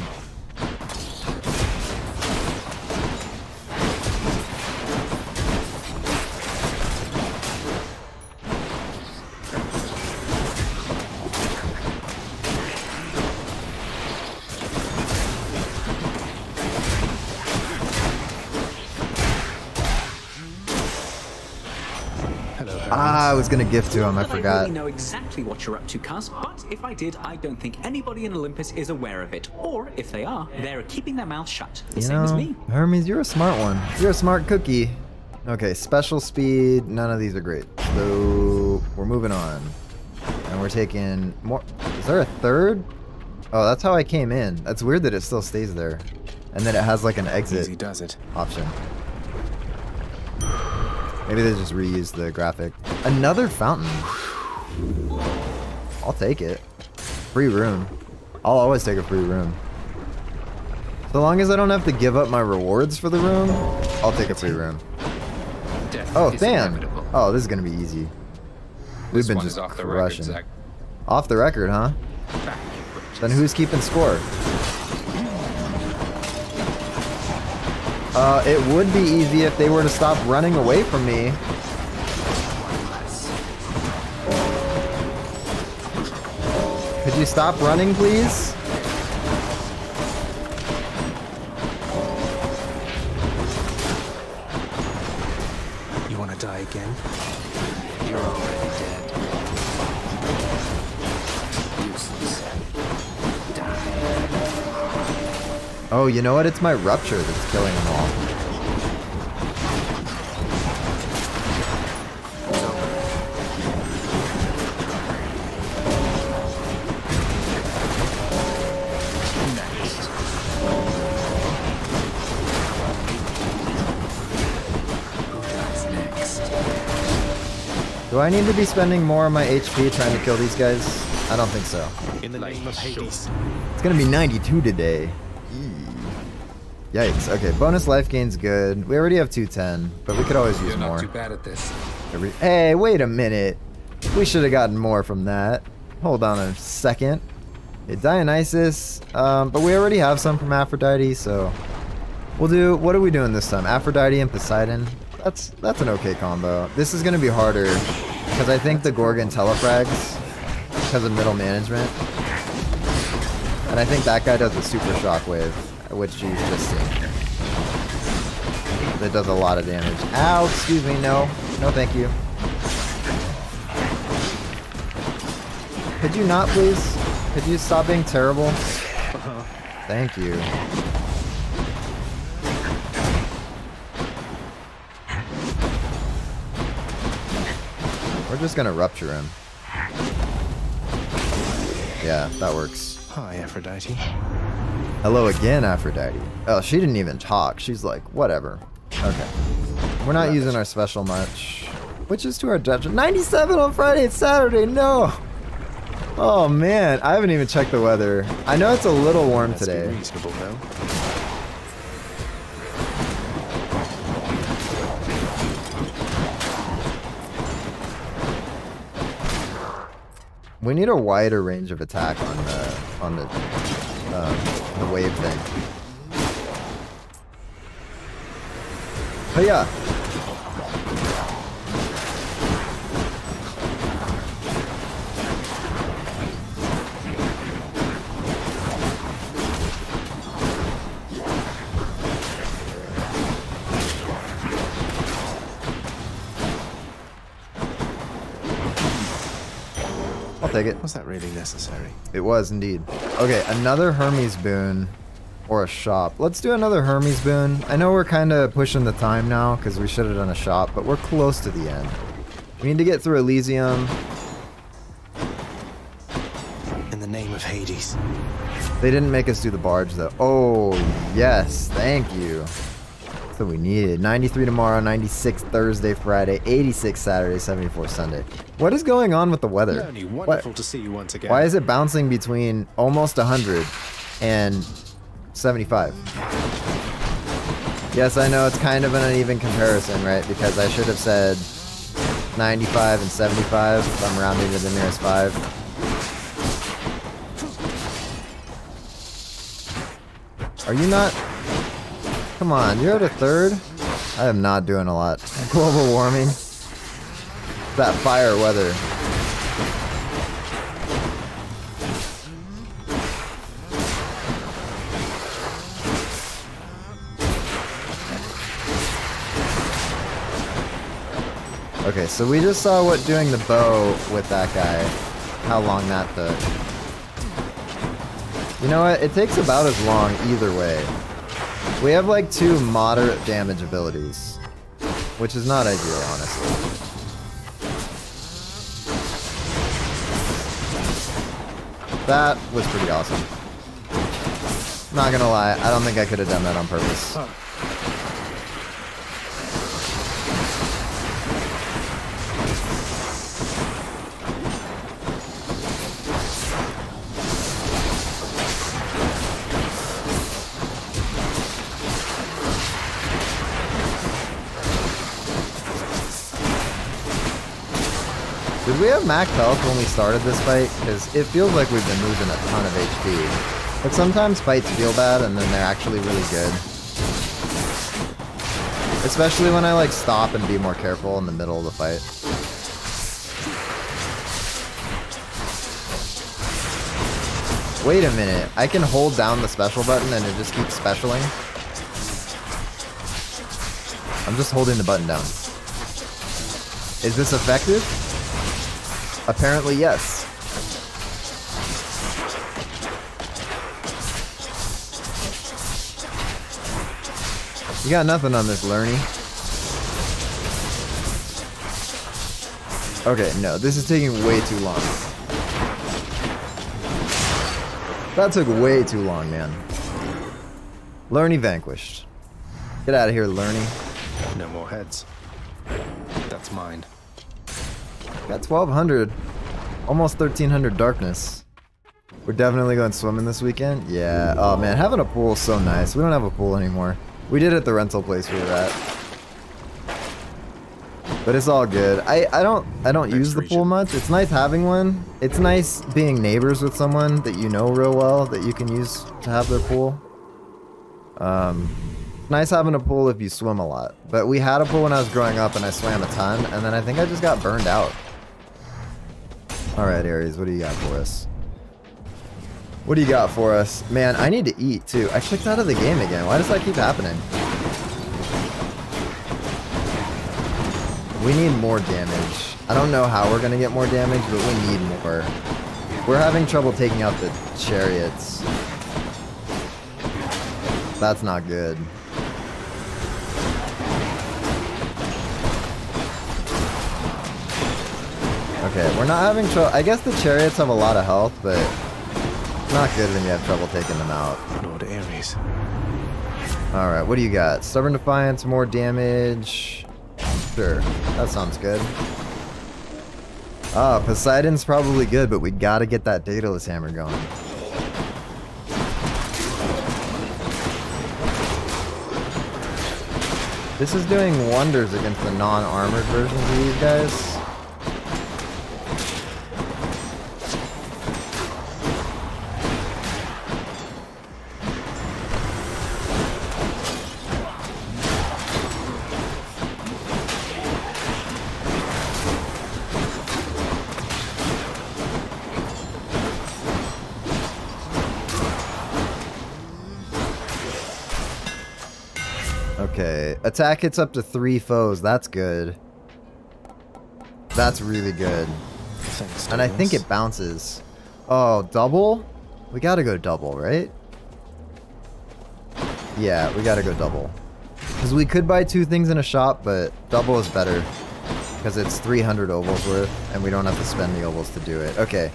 I was gonna gift to him. I Not that I really know exactly what you're up to, Cuz, but if I did, I don't think anybody in Olympus is aware of it. Or if they are, they're keeping their mouths shut. The You same as know, me. Hermes, you're a smart one. You're a smart cookie. Okay, special speed. None of these are great. So we're moving on, and we're taking more. Is there a third? Oh, that's how I came in. That's weird that it still stays there, and then it has like an exit Easy does it. option. Maybe they just reused the graphic. Another fountain. I'll take it. Free room. I'll always take a free room. So long as I don't have to give up my rewards for the room, I'll take a free room. Death Oh, inevitable. Oh, this is gonna be easy. We've This been just off the record, Off the record, huh? Then who's keeping score? Uh, it would be easy if they were to stop running away from me. Could you stop running, please? Oh, you know what? It's my rupture that's killing them all. Next. Do I need to be spending more of my HP trying to kill these guys? I don't think so. In the name of Hades. It's gonna be 92 today. Yikes. Okay, bonus life gain's good. We already have 210, but we could always use You're not more. too bad at this. Hey, wait a minute. We should have gotten more from that. Hold on a second. Okay, Dionysus, um, but we already have some from Aphrodite, so we'll do. What are we doing this time? Aphrodite and Poseidon. That's that's an okay combo. This is gonna be harder because I think the Gorgon telefrags because of middle management, and I think that guy does a super shockwave, which you've just seen. That does a lot of damage. Ow! Excuse me. No, no, thank you. Could you not, please? Could you stop being terrible? Thank you. We're just gonna rupture him. Yeah, that works. Hi, Aphrodite. Hello again, Aphrodite. Oh, she didn't even talk. She's like, whatever. Okay. We're not using our special much. Which is to our detriment. 97 on Friday and Saturday, no! Oh man, I haven't even checked the weather. I know it's a little warm today. reasonable, though. We need a wider range of attack on the on the uh, the wave thing. But yeah. Take it. Was that really necessary? It was indeed. Okay, another Hermes boon or a shop. Let's do another Hermes boon. I know we're kind of pushing the time now because we should have done a shop, but we're close to the end. We need to get through Elysium. In the name of Hades. They didn't make us do the barge though. Oh, yes. Thank you. What we needed. 93 tomorrow, 96 Thursday, Friday, 86 Saturday, 74 Sunday. What is going on with the weather? Leonie, What- to see you once again. Why is it bouncing between almost 100 and 75? Yes, I know it's kind of an uneven comparison, right? Because I should have said 95 and 75. if I'm rounding to the nearest 5. Are you not? Come on, you're at a third? I am not doing a lot. (laughs) Global warming. That fire weather. Okay, so we just saw what doing the bow with that guy, how long that took. You know what? It takes about as long either way. We have like two moderate damage abilities, which is not ideal, honestly. That was pretty awesome. Not gonna lie, I don't think I could have done that on purpose. We have max health when we started this fight? Because it feels like we've been losing a ton of HP. But sometimes fights feel bad and then they're actually really good. Especially when I like stop and be more careful in the middle of the fight. Wait a minute, I can hold down the special button and it just keeps specialing? I'm just holding the button down. Is this effective? Apparently, yes. You got nothing on this, Lernie. Okay, no, this is taking way too long. That took way too long, man. Lernie vanquished. Get out of here, Lernie. No more heads. Got 1200. Almost 1300 darkness. We're definitely going swimming this weekend? Yeah. Oh man, having a pool is so nice. We don't have a pool anymore. We did at the rental place we were at. But it's all good. I, I don't I don't use the pool much. It's nice having one. It's nice being neighbors with someone that you know real well that you can use to have their pool. Um, nice having a pool if you swim a lot. But we had a pool when I was growing up and I swam a ton, and then I think I just got burned out. Alright, Ares, what do you got for us? What do you got for us? Man, I need to eat too. I clicked out of the game again. Why does that keep happening? We need more damage. I don't know how we're gonna get more damage, but we need more. We're having trouble taking out the chariots. That's not good. Okay, we're not having trouble. I guess the chariots have a lot of health, but it's not good when you have trouble taking them out. Lord Ares. Alright, what do you got? Stubborn Defiance, more damage. Sure, that sounds good. Ah, Poseidon's probably good, but we gotta get that Daedalus Hammer going. This is doing wonders against the non-armored versions of these guys. Attack hits up to three foes. That's good. That's really good. and I think it bounces. Oh, double? We gotta go double, right? Yeah, we gotta go double. Because we could buy two things in a shop, but double is better. Because it's 300 obols worth, and we don't have to spend the obols to do it. Okay.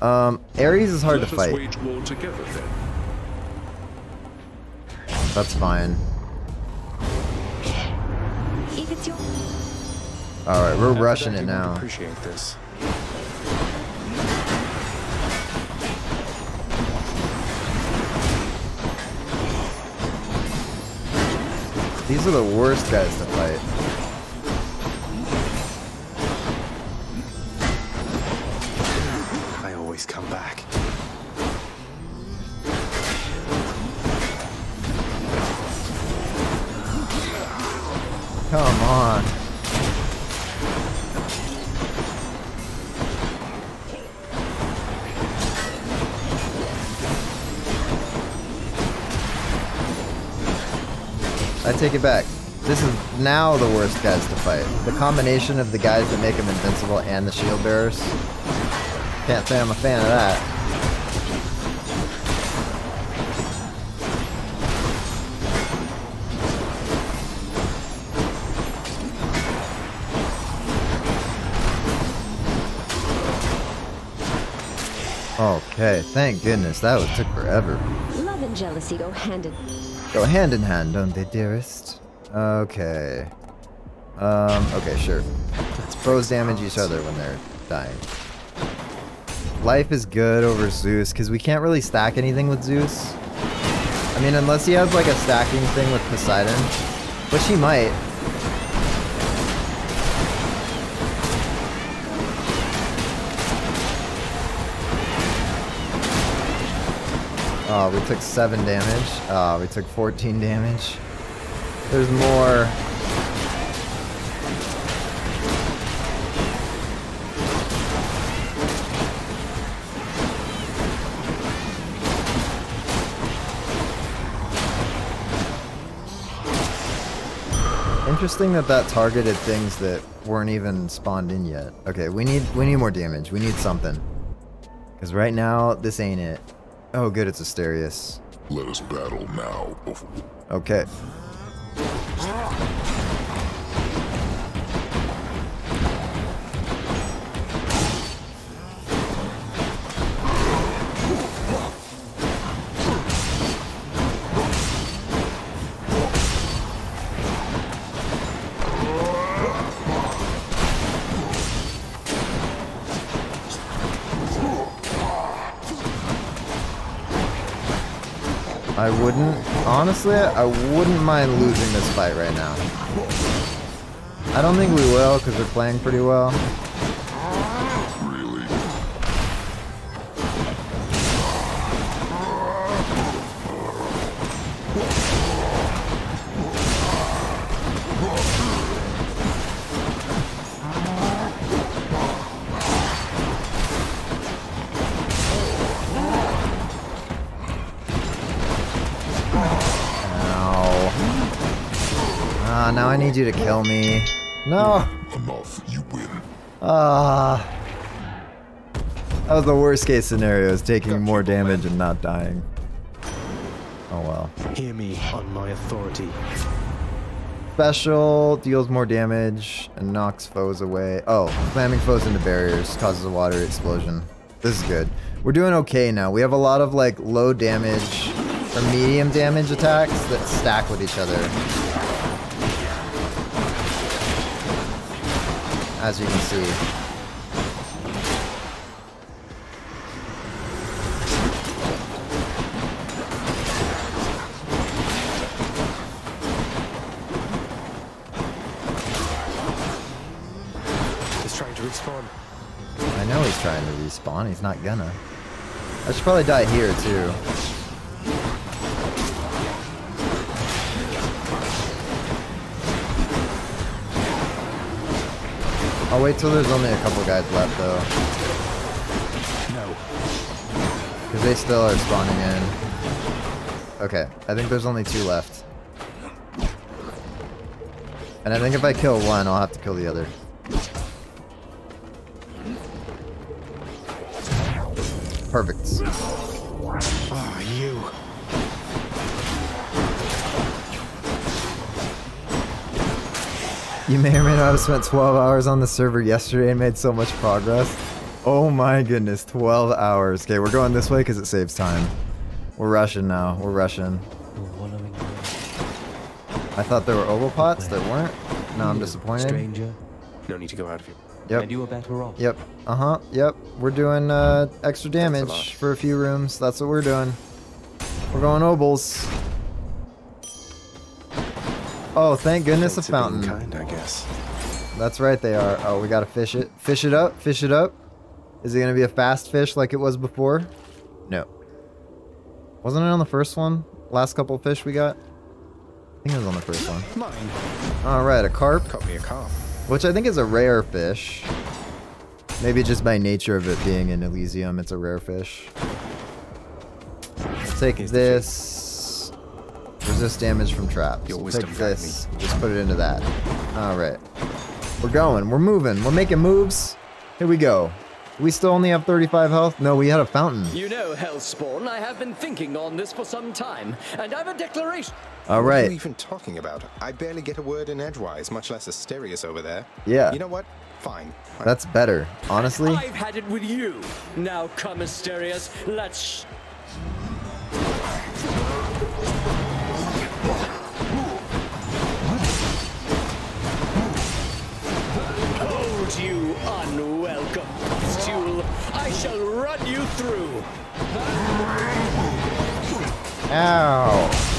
Um, Ares is hard Let to fight. together. That's fine. If it's your Alright, we're Evidently rushing it now. Appreciate this. These are the worst guys to fight. On. I take it back. This is now the worst guys to fight. The combination of the guys that make them invincible and the shield bearers. Can't say I'm a fan of that. Okay, thank goodness. That was, took forever. Love and jealousy go hand in Go hand in hand, don't they, dearest? Okay. Um, okay, sure. Foes damage each other when they're dying. Life is good over Zeus, because we can't really stack anything with Zeus. I mean, unless he has like a stacking thing with Poseidon, which he might. Oh, we took 7 damage. Oh, we took 14 damage. There's more. Interesting that that targeted things that weren't even spawned in yet. Okay, we need we need more damage. We need something. Because right now, this ain't it. Oh, good, it's Asterius. Let us battle now Okay. Honestly, I wouldn't mind losing this fight right now. I don't think we will because we're playing pretty well. You to kill me. No. enough. You win. Ah. That was the worst case scenario, is taking more damage and not dying. Oh well. Hear me on my authority. special deals more damage and knocks foes away. Oh, slamming foes into barriers causes a water explosion. This is good. We're doing okay now. We have a lot of like low damage or medium damage attacks that stack with each other. As you can see. He's trying to respawn. I know he's trying to respawn. He's not gonna. I should probably die here too. I'll wait till there's only a couple guys left though. No. Because they still are spawning in. Okay, I think there's only two left. And I think if I kill one, I'll have to kill the other. Perfect. You may or may not have spent 12 hours on the server yesterday and made so much progress. Oh my goodness, 12 hours. Okay, we're going this way because it saves time. We're rushing now. We're rushing. I thought there were obol pots. There weren't. Now I'm disappointed. Stranger. No need to go out of here. Yep. And you are better off. Yep. Uh-huh. Yep. We're doing uh, extra damage for a few rooms. That's what we're doing. We're going obols. Oh, thank goodness a Thanks fountain. Kind, I guess. That's right, they are. Oh, we gotta fish it. Fish it up. Fish it up. Is it gonna be a fast fish like it was before? No. Wasn't it on the first one? Last couple of fish we got? I think it was on the first one. Mine. Alright, a carp. Caught me a carp. Which I think is a rare fish. Maybe just by nature of it being in Elysium, it's a rare fish. Take this. Resist damage from traps. Your We'll wisdom Take guide this. Just put it into that. Alright. We're going. We're moving. We're making moves. Here we go. We still only have 35 health? No, we had a fountain. You know, Hellspawn, I have been thinking on this for some time, and I've a declaration. All right. What are right. you even talking about? I barely get a word in edgewise, much less Asterius over there. Yeah. You know what? Fine. That's better. Honestly. I've had it with you. Now come, Asterius. Let's. You, unwelcome pustule. I shall run you through. Ow.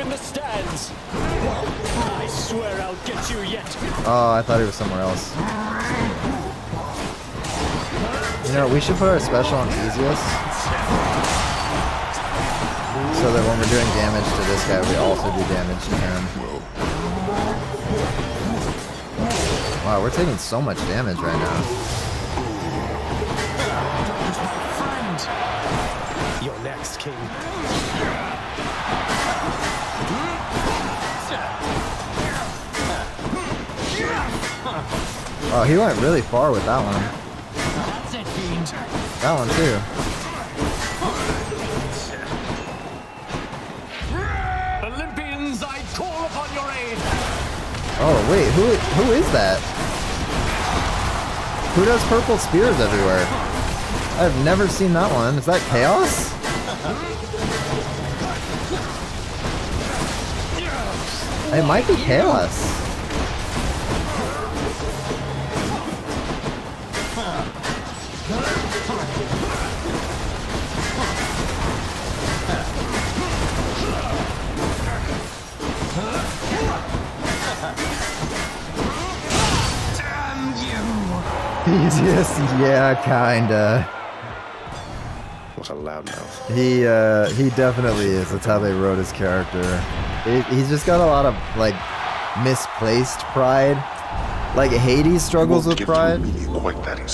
In the stands. I swear I'll get you yet. Oh, I thought he was somewhere else. You know, we should put our special on easiest. So that when we're doing damage to this guy, we also do damage to him. Wow, we're taking so much damage right now. You're next, King. Oh, he went really far with that one. That's it, fiend. That one too. Olympians, I call upon your aid. Oh wait, who who is that? Who does purple spears everywhere? I've never seen that one. Is that Chaos? It might be Chaos. Yes, yeah, kinda. What a loudmouth. He uh, he definitely is. That's how they wrote his character. He- he's just got a lot of like misplaced pride. Like Hades struggles with pride,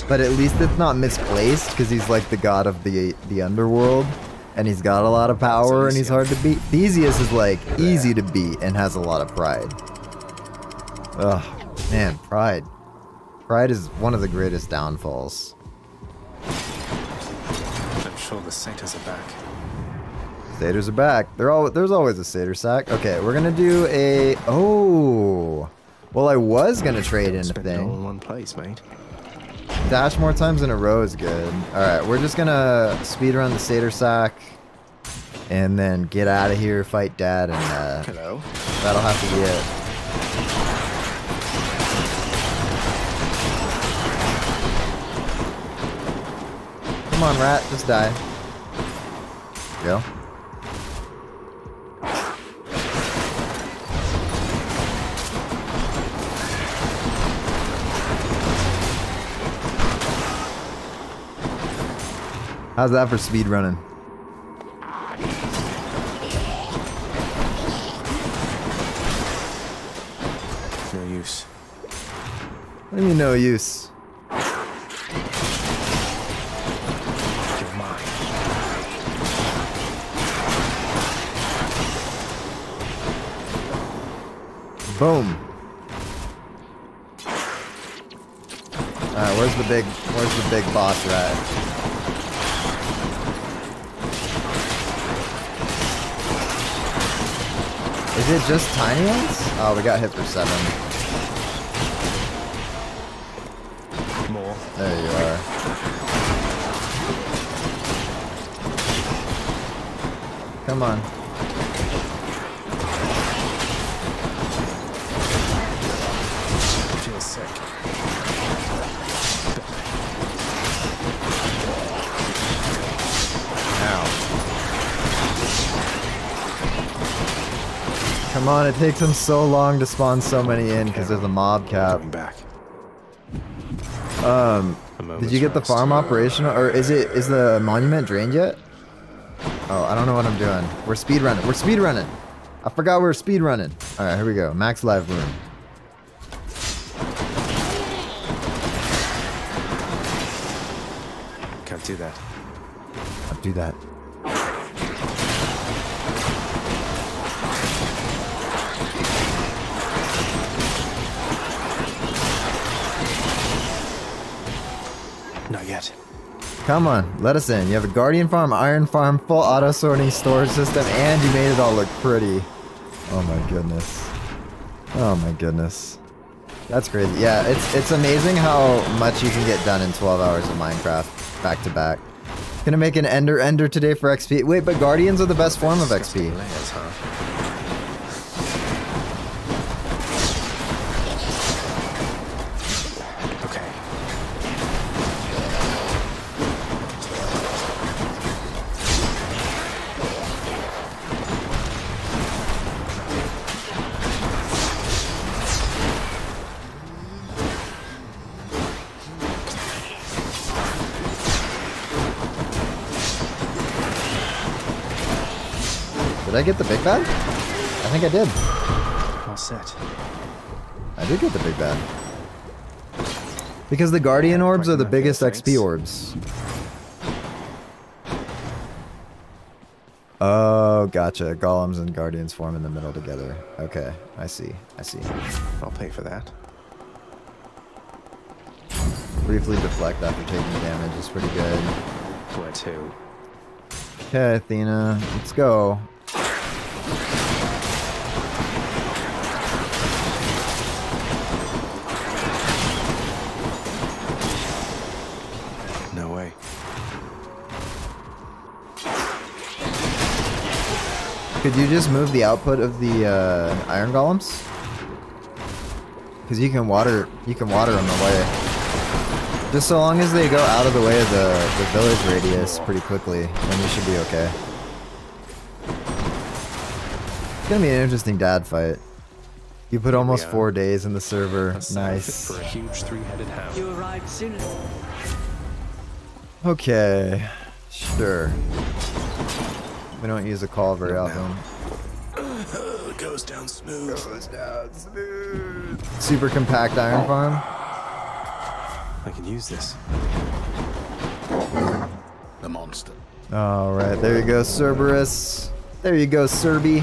but at least it's not misplaced because he's like the god of the the underworld, and he's got a lot of power and he's hard to beat. Theseus is like easy to beat and has a lot of pride. Ugh, man, pride. Pride is one of the greatest downfalls. I'm sure the satyrs are back. Satyrs are back. They're all there's always a satyr sack. Okay, we're gonna do a oh. Well, I was gonna trade in a it all thing. in one place, mate. Dash more times in a row is good. All right, we're just gonna speed around the satyr sack, and then get out of here, fight dad, and uh, Hello. that'll have to be it. Come on, rat, just die. Go. How's that for speed running? No use. What do you mean no use? Boom. Alright, where's the big where's the big boss rat? Is it just tiny ones? Oh, we got hit for seven. More. There you are. Come on. Feel sick. Come on, it takes them so long to spawn so many in because there's a mob cap. back. Um, did you get the farm operational, or is it is the monument drained yet? Oh, I don't know what I'm doing. We're speed running. We're speed running. I forgot we were speed running. All right, here we go. Max live room. Can't do that. I'll do that. Come on, let us in. You have a guardian farm, iron farm, full auto sorting storage system, and you made it all look pretty. Oh my goodness. Oh my goodness. That's crazy. Yeah, it's it's amazing how much you can get done in 12 hours of Minecraft back to back. Gonna make an ender ender today for XP. Wait, but guardians are the best form of XP. Get the big bad? I think I did. All set. I did get the big bad. Because the guardian orbs are the biggest XP orbs. Oh, gotcha. Golems and guardians form in the middle together. Okay, I see. I see. I'll pay for that. Briefly deflect after taking damage is pretty good. Where to? Okay, Athena, let's go. No way. Could you just move the output of the uh, iron golems? Because you can water, you can water them away. Just so long as they go out of the way of the, the village radius pretty quickly, then you should be okay. It's gonna be an interesting dad fight. You put almost are. four days in the server. A Nice. For a huge three-headed hound. You arrived soon. Okay, sure. We don't use a call very Not often. now. (sighs) Goes down smooth. Goes down smooth. Super compact iron farm. I can use this. The monster. All right, there you go, Cerberus. There you go, Serby.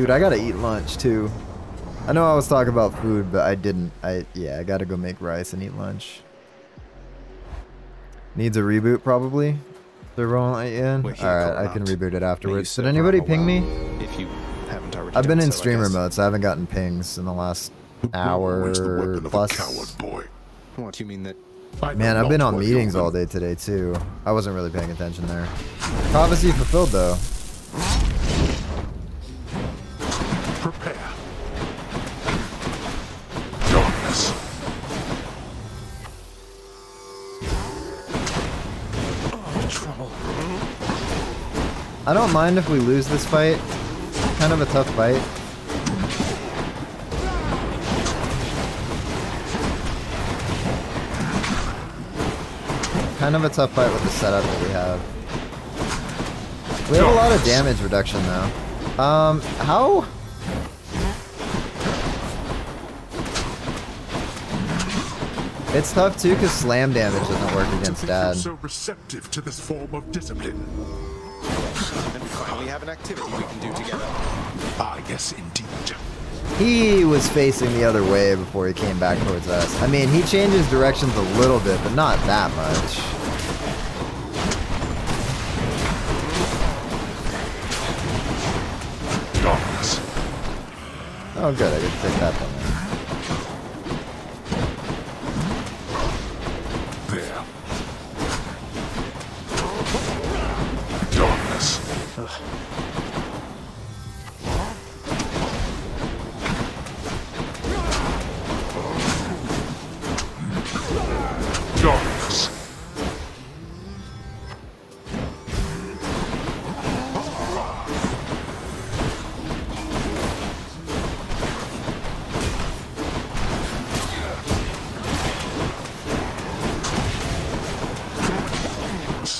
Dude, I gotta eat lunch too. I know I was talking about food, but I didn't. I yeah, I gotta go make rice and eat lunch. Needs a reboot probably. They're rolling it uh, in. We're All right, I can reboot it afterwards. Did anybody ping me? If you haven't already I've been in so, streamer guess. mode, so I haven't gotten pings in the last hour plus. Boy. What do you mean that? Man, I've been on meetings all day today too. I wasn't really paying attention there. Prophecy fulfilled though. Prepare. Darkness. trouble. I don't mind if we lose this fight. Kind of a tough fight. Kind of a tough fight with the setup that we have. We have a lot of damage reduction though. Um, how? It's tough too because slam damage doesn't work against dad. So receptive to this form of discipline. And we finally have an activity we can do together. Ah, yes, indeed. He was facing the other way before he came back towards us. I mean, he changes directions a little bit, but not that much. Darkness. Oh, good. I get to take that from Darkness.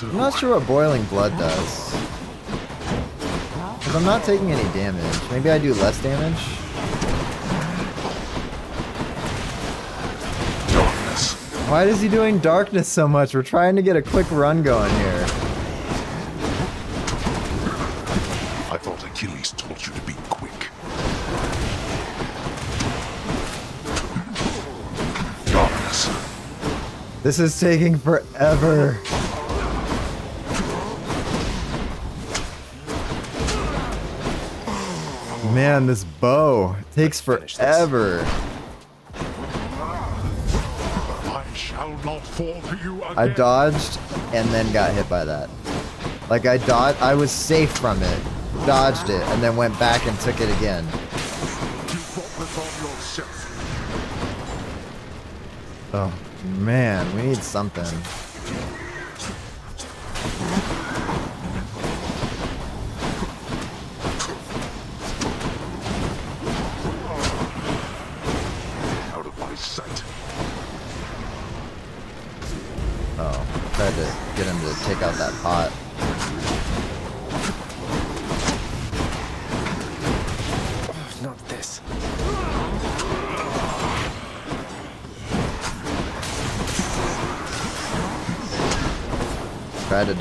I'm not sure what boiling blood does. Because I'm not taking any damage. Maybe I do less damage? Darkness. Why is he doing darkness so much? We're trying to get a quick run going here. I thought Achilles taught you to be quick. Darkness. This is taking forever. Man, this bow takes forever. I shall not fall to you. I dodged and then got hit by that. Like I dodged, I was safe from it, dodged it, and then went back and took it again. You brought this on yourself. Oh man, we need something.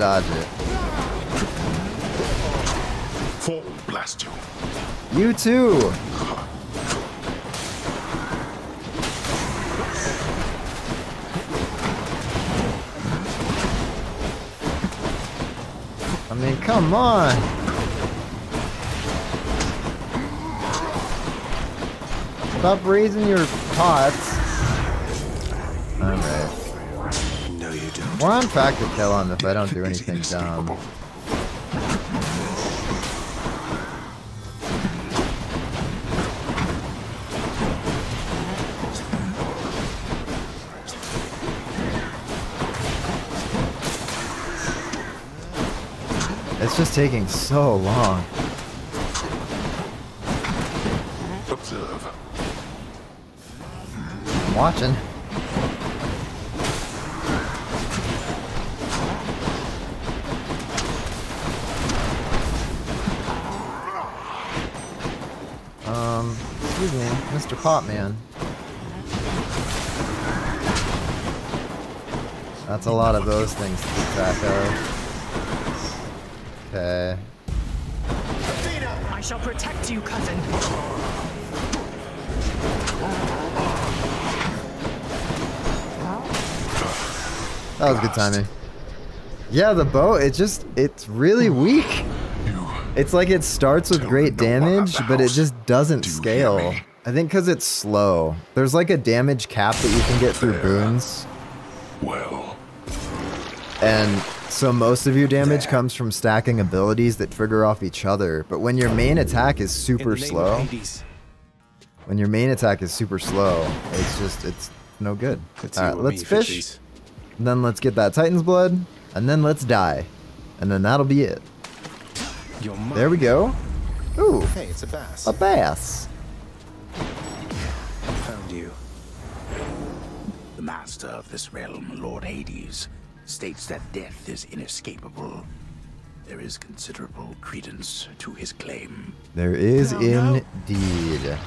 Dodge it. Fall blast you. You too. I mean, come on. Stop raising your pots. We're on to kill him if I don't do anything (laughs) dumb. It's just taking so long. Observe. I'm watching. Mr. Potman. That's a lot of those things to keep track of. Okay. I shall protect you, cousin. That was good timing. Yeah, the bow, it just, it's really weak. It's like it starts with great damage, but it just doesn't scale. I think because it's slow. There's like a damage cap that you can get through boons. Well. And so most of your damage comes from stacking abilities that trigger off each other. But when your main attack is super slow, when your main attack is super slow, it's just, it's no good. Let's Alright, let's fish. fishies. And then let's get that Titan's blood. And then let's die. And then that'll be it. There we go. Ooh, Hey, it's a bass. a bass. Master of this realm, Lord Hades, states that death is inescapable. There is considerable credence to his claim. There is No, no. indeed.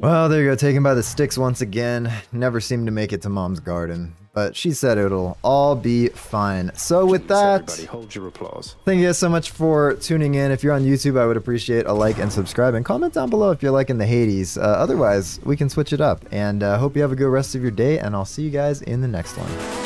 Well, there you go, taken by the Styx once again. Never seemed to make it to mom's garden. But she said it'll all be fine. So with that, Everybody, hold your applause. thank you guys so much for tuning in. If you're on YouTube, I would appreciate a like and subscribe. And comment down below if you're liking the Hades. Uh, otherwise, we can switch it up. And uh, hope you have a good rest of your day. And I'll see you guys in the next one.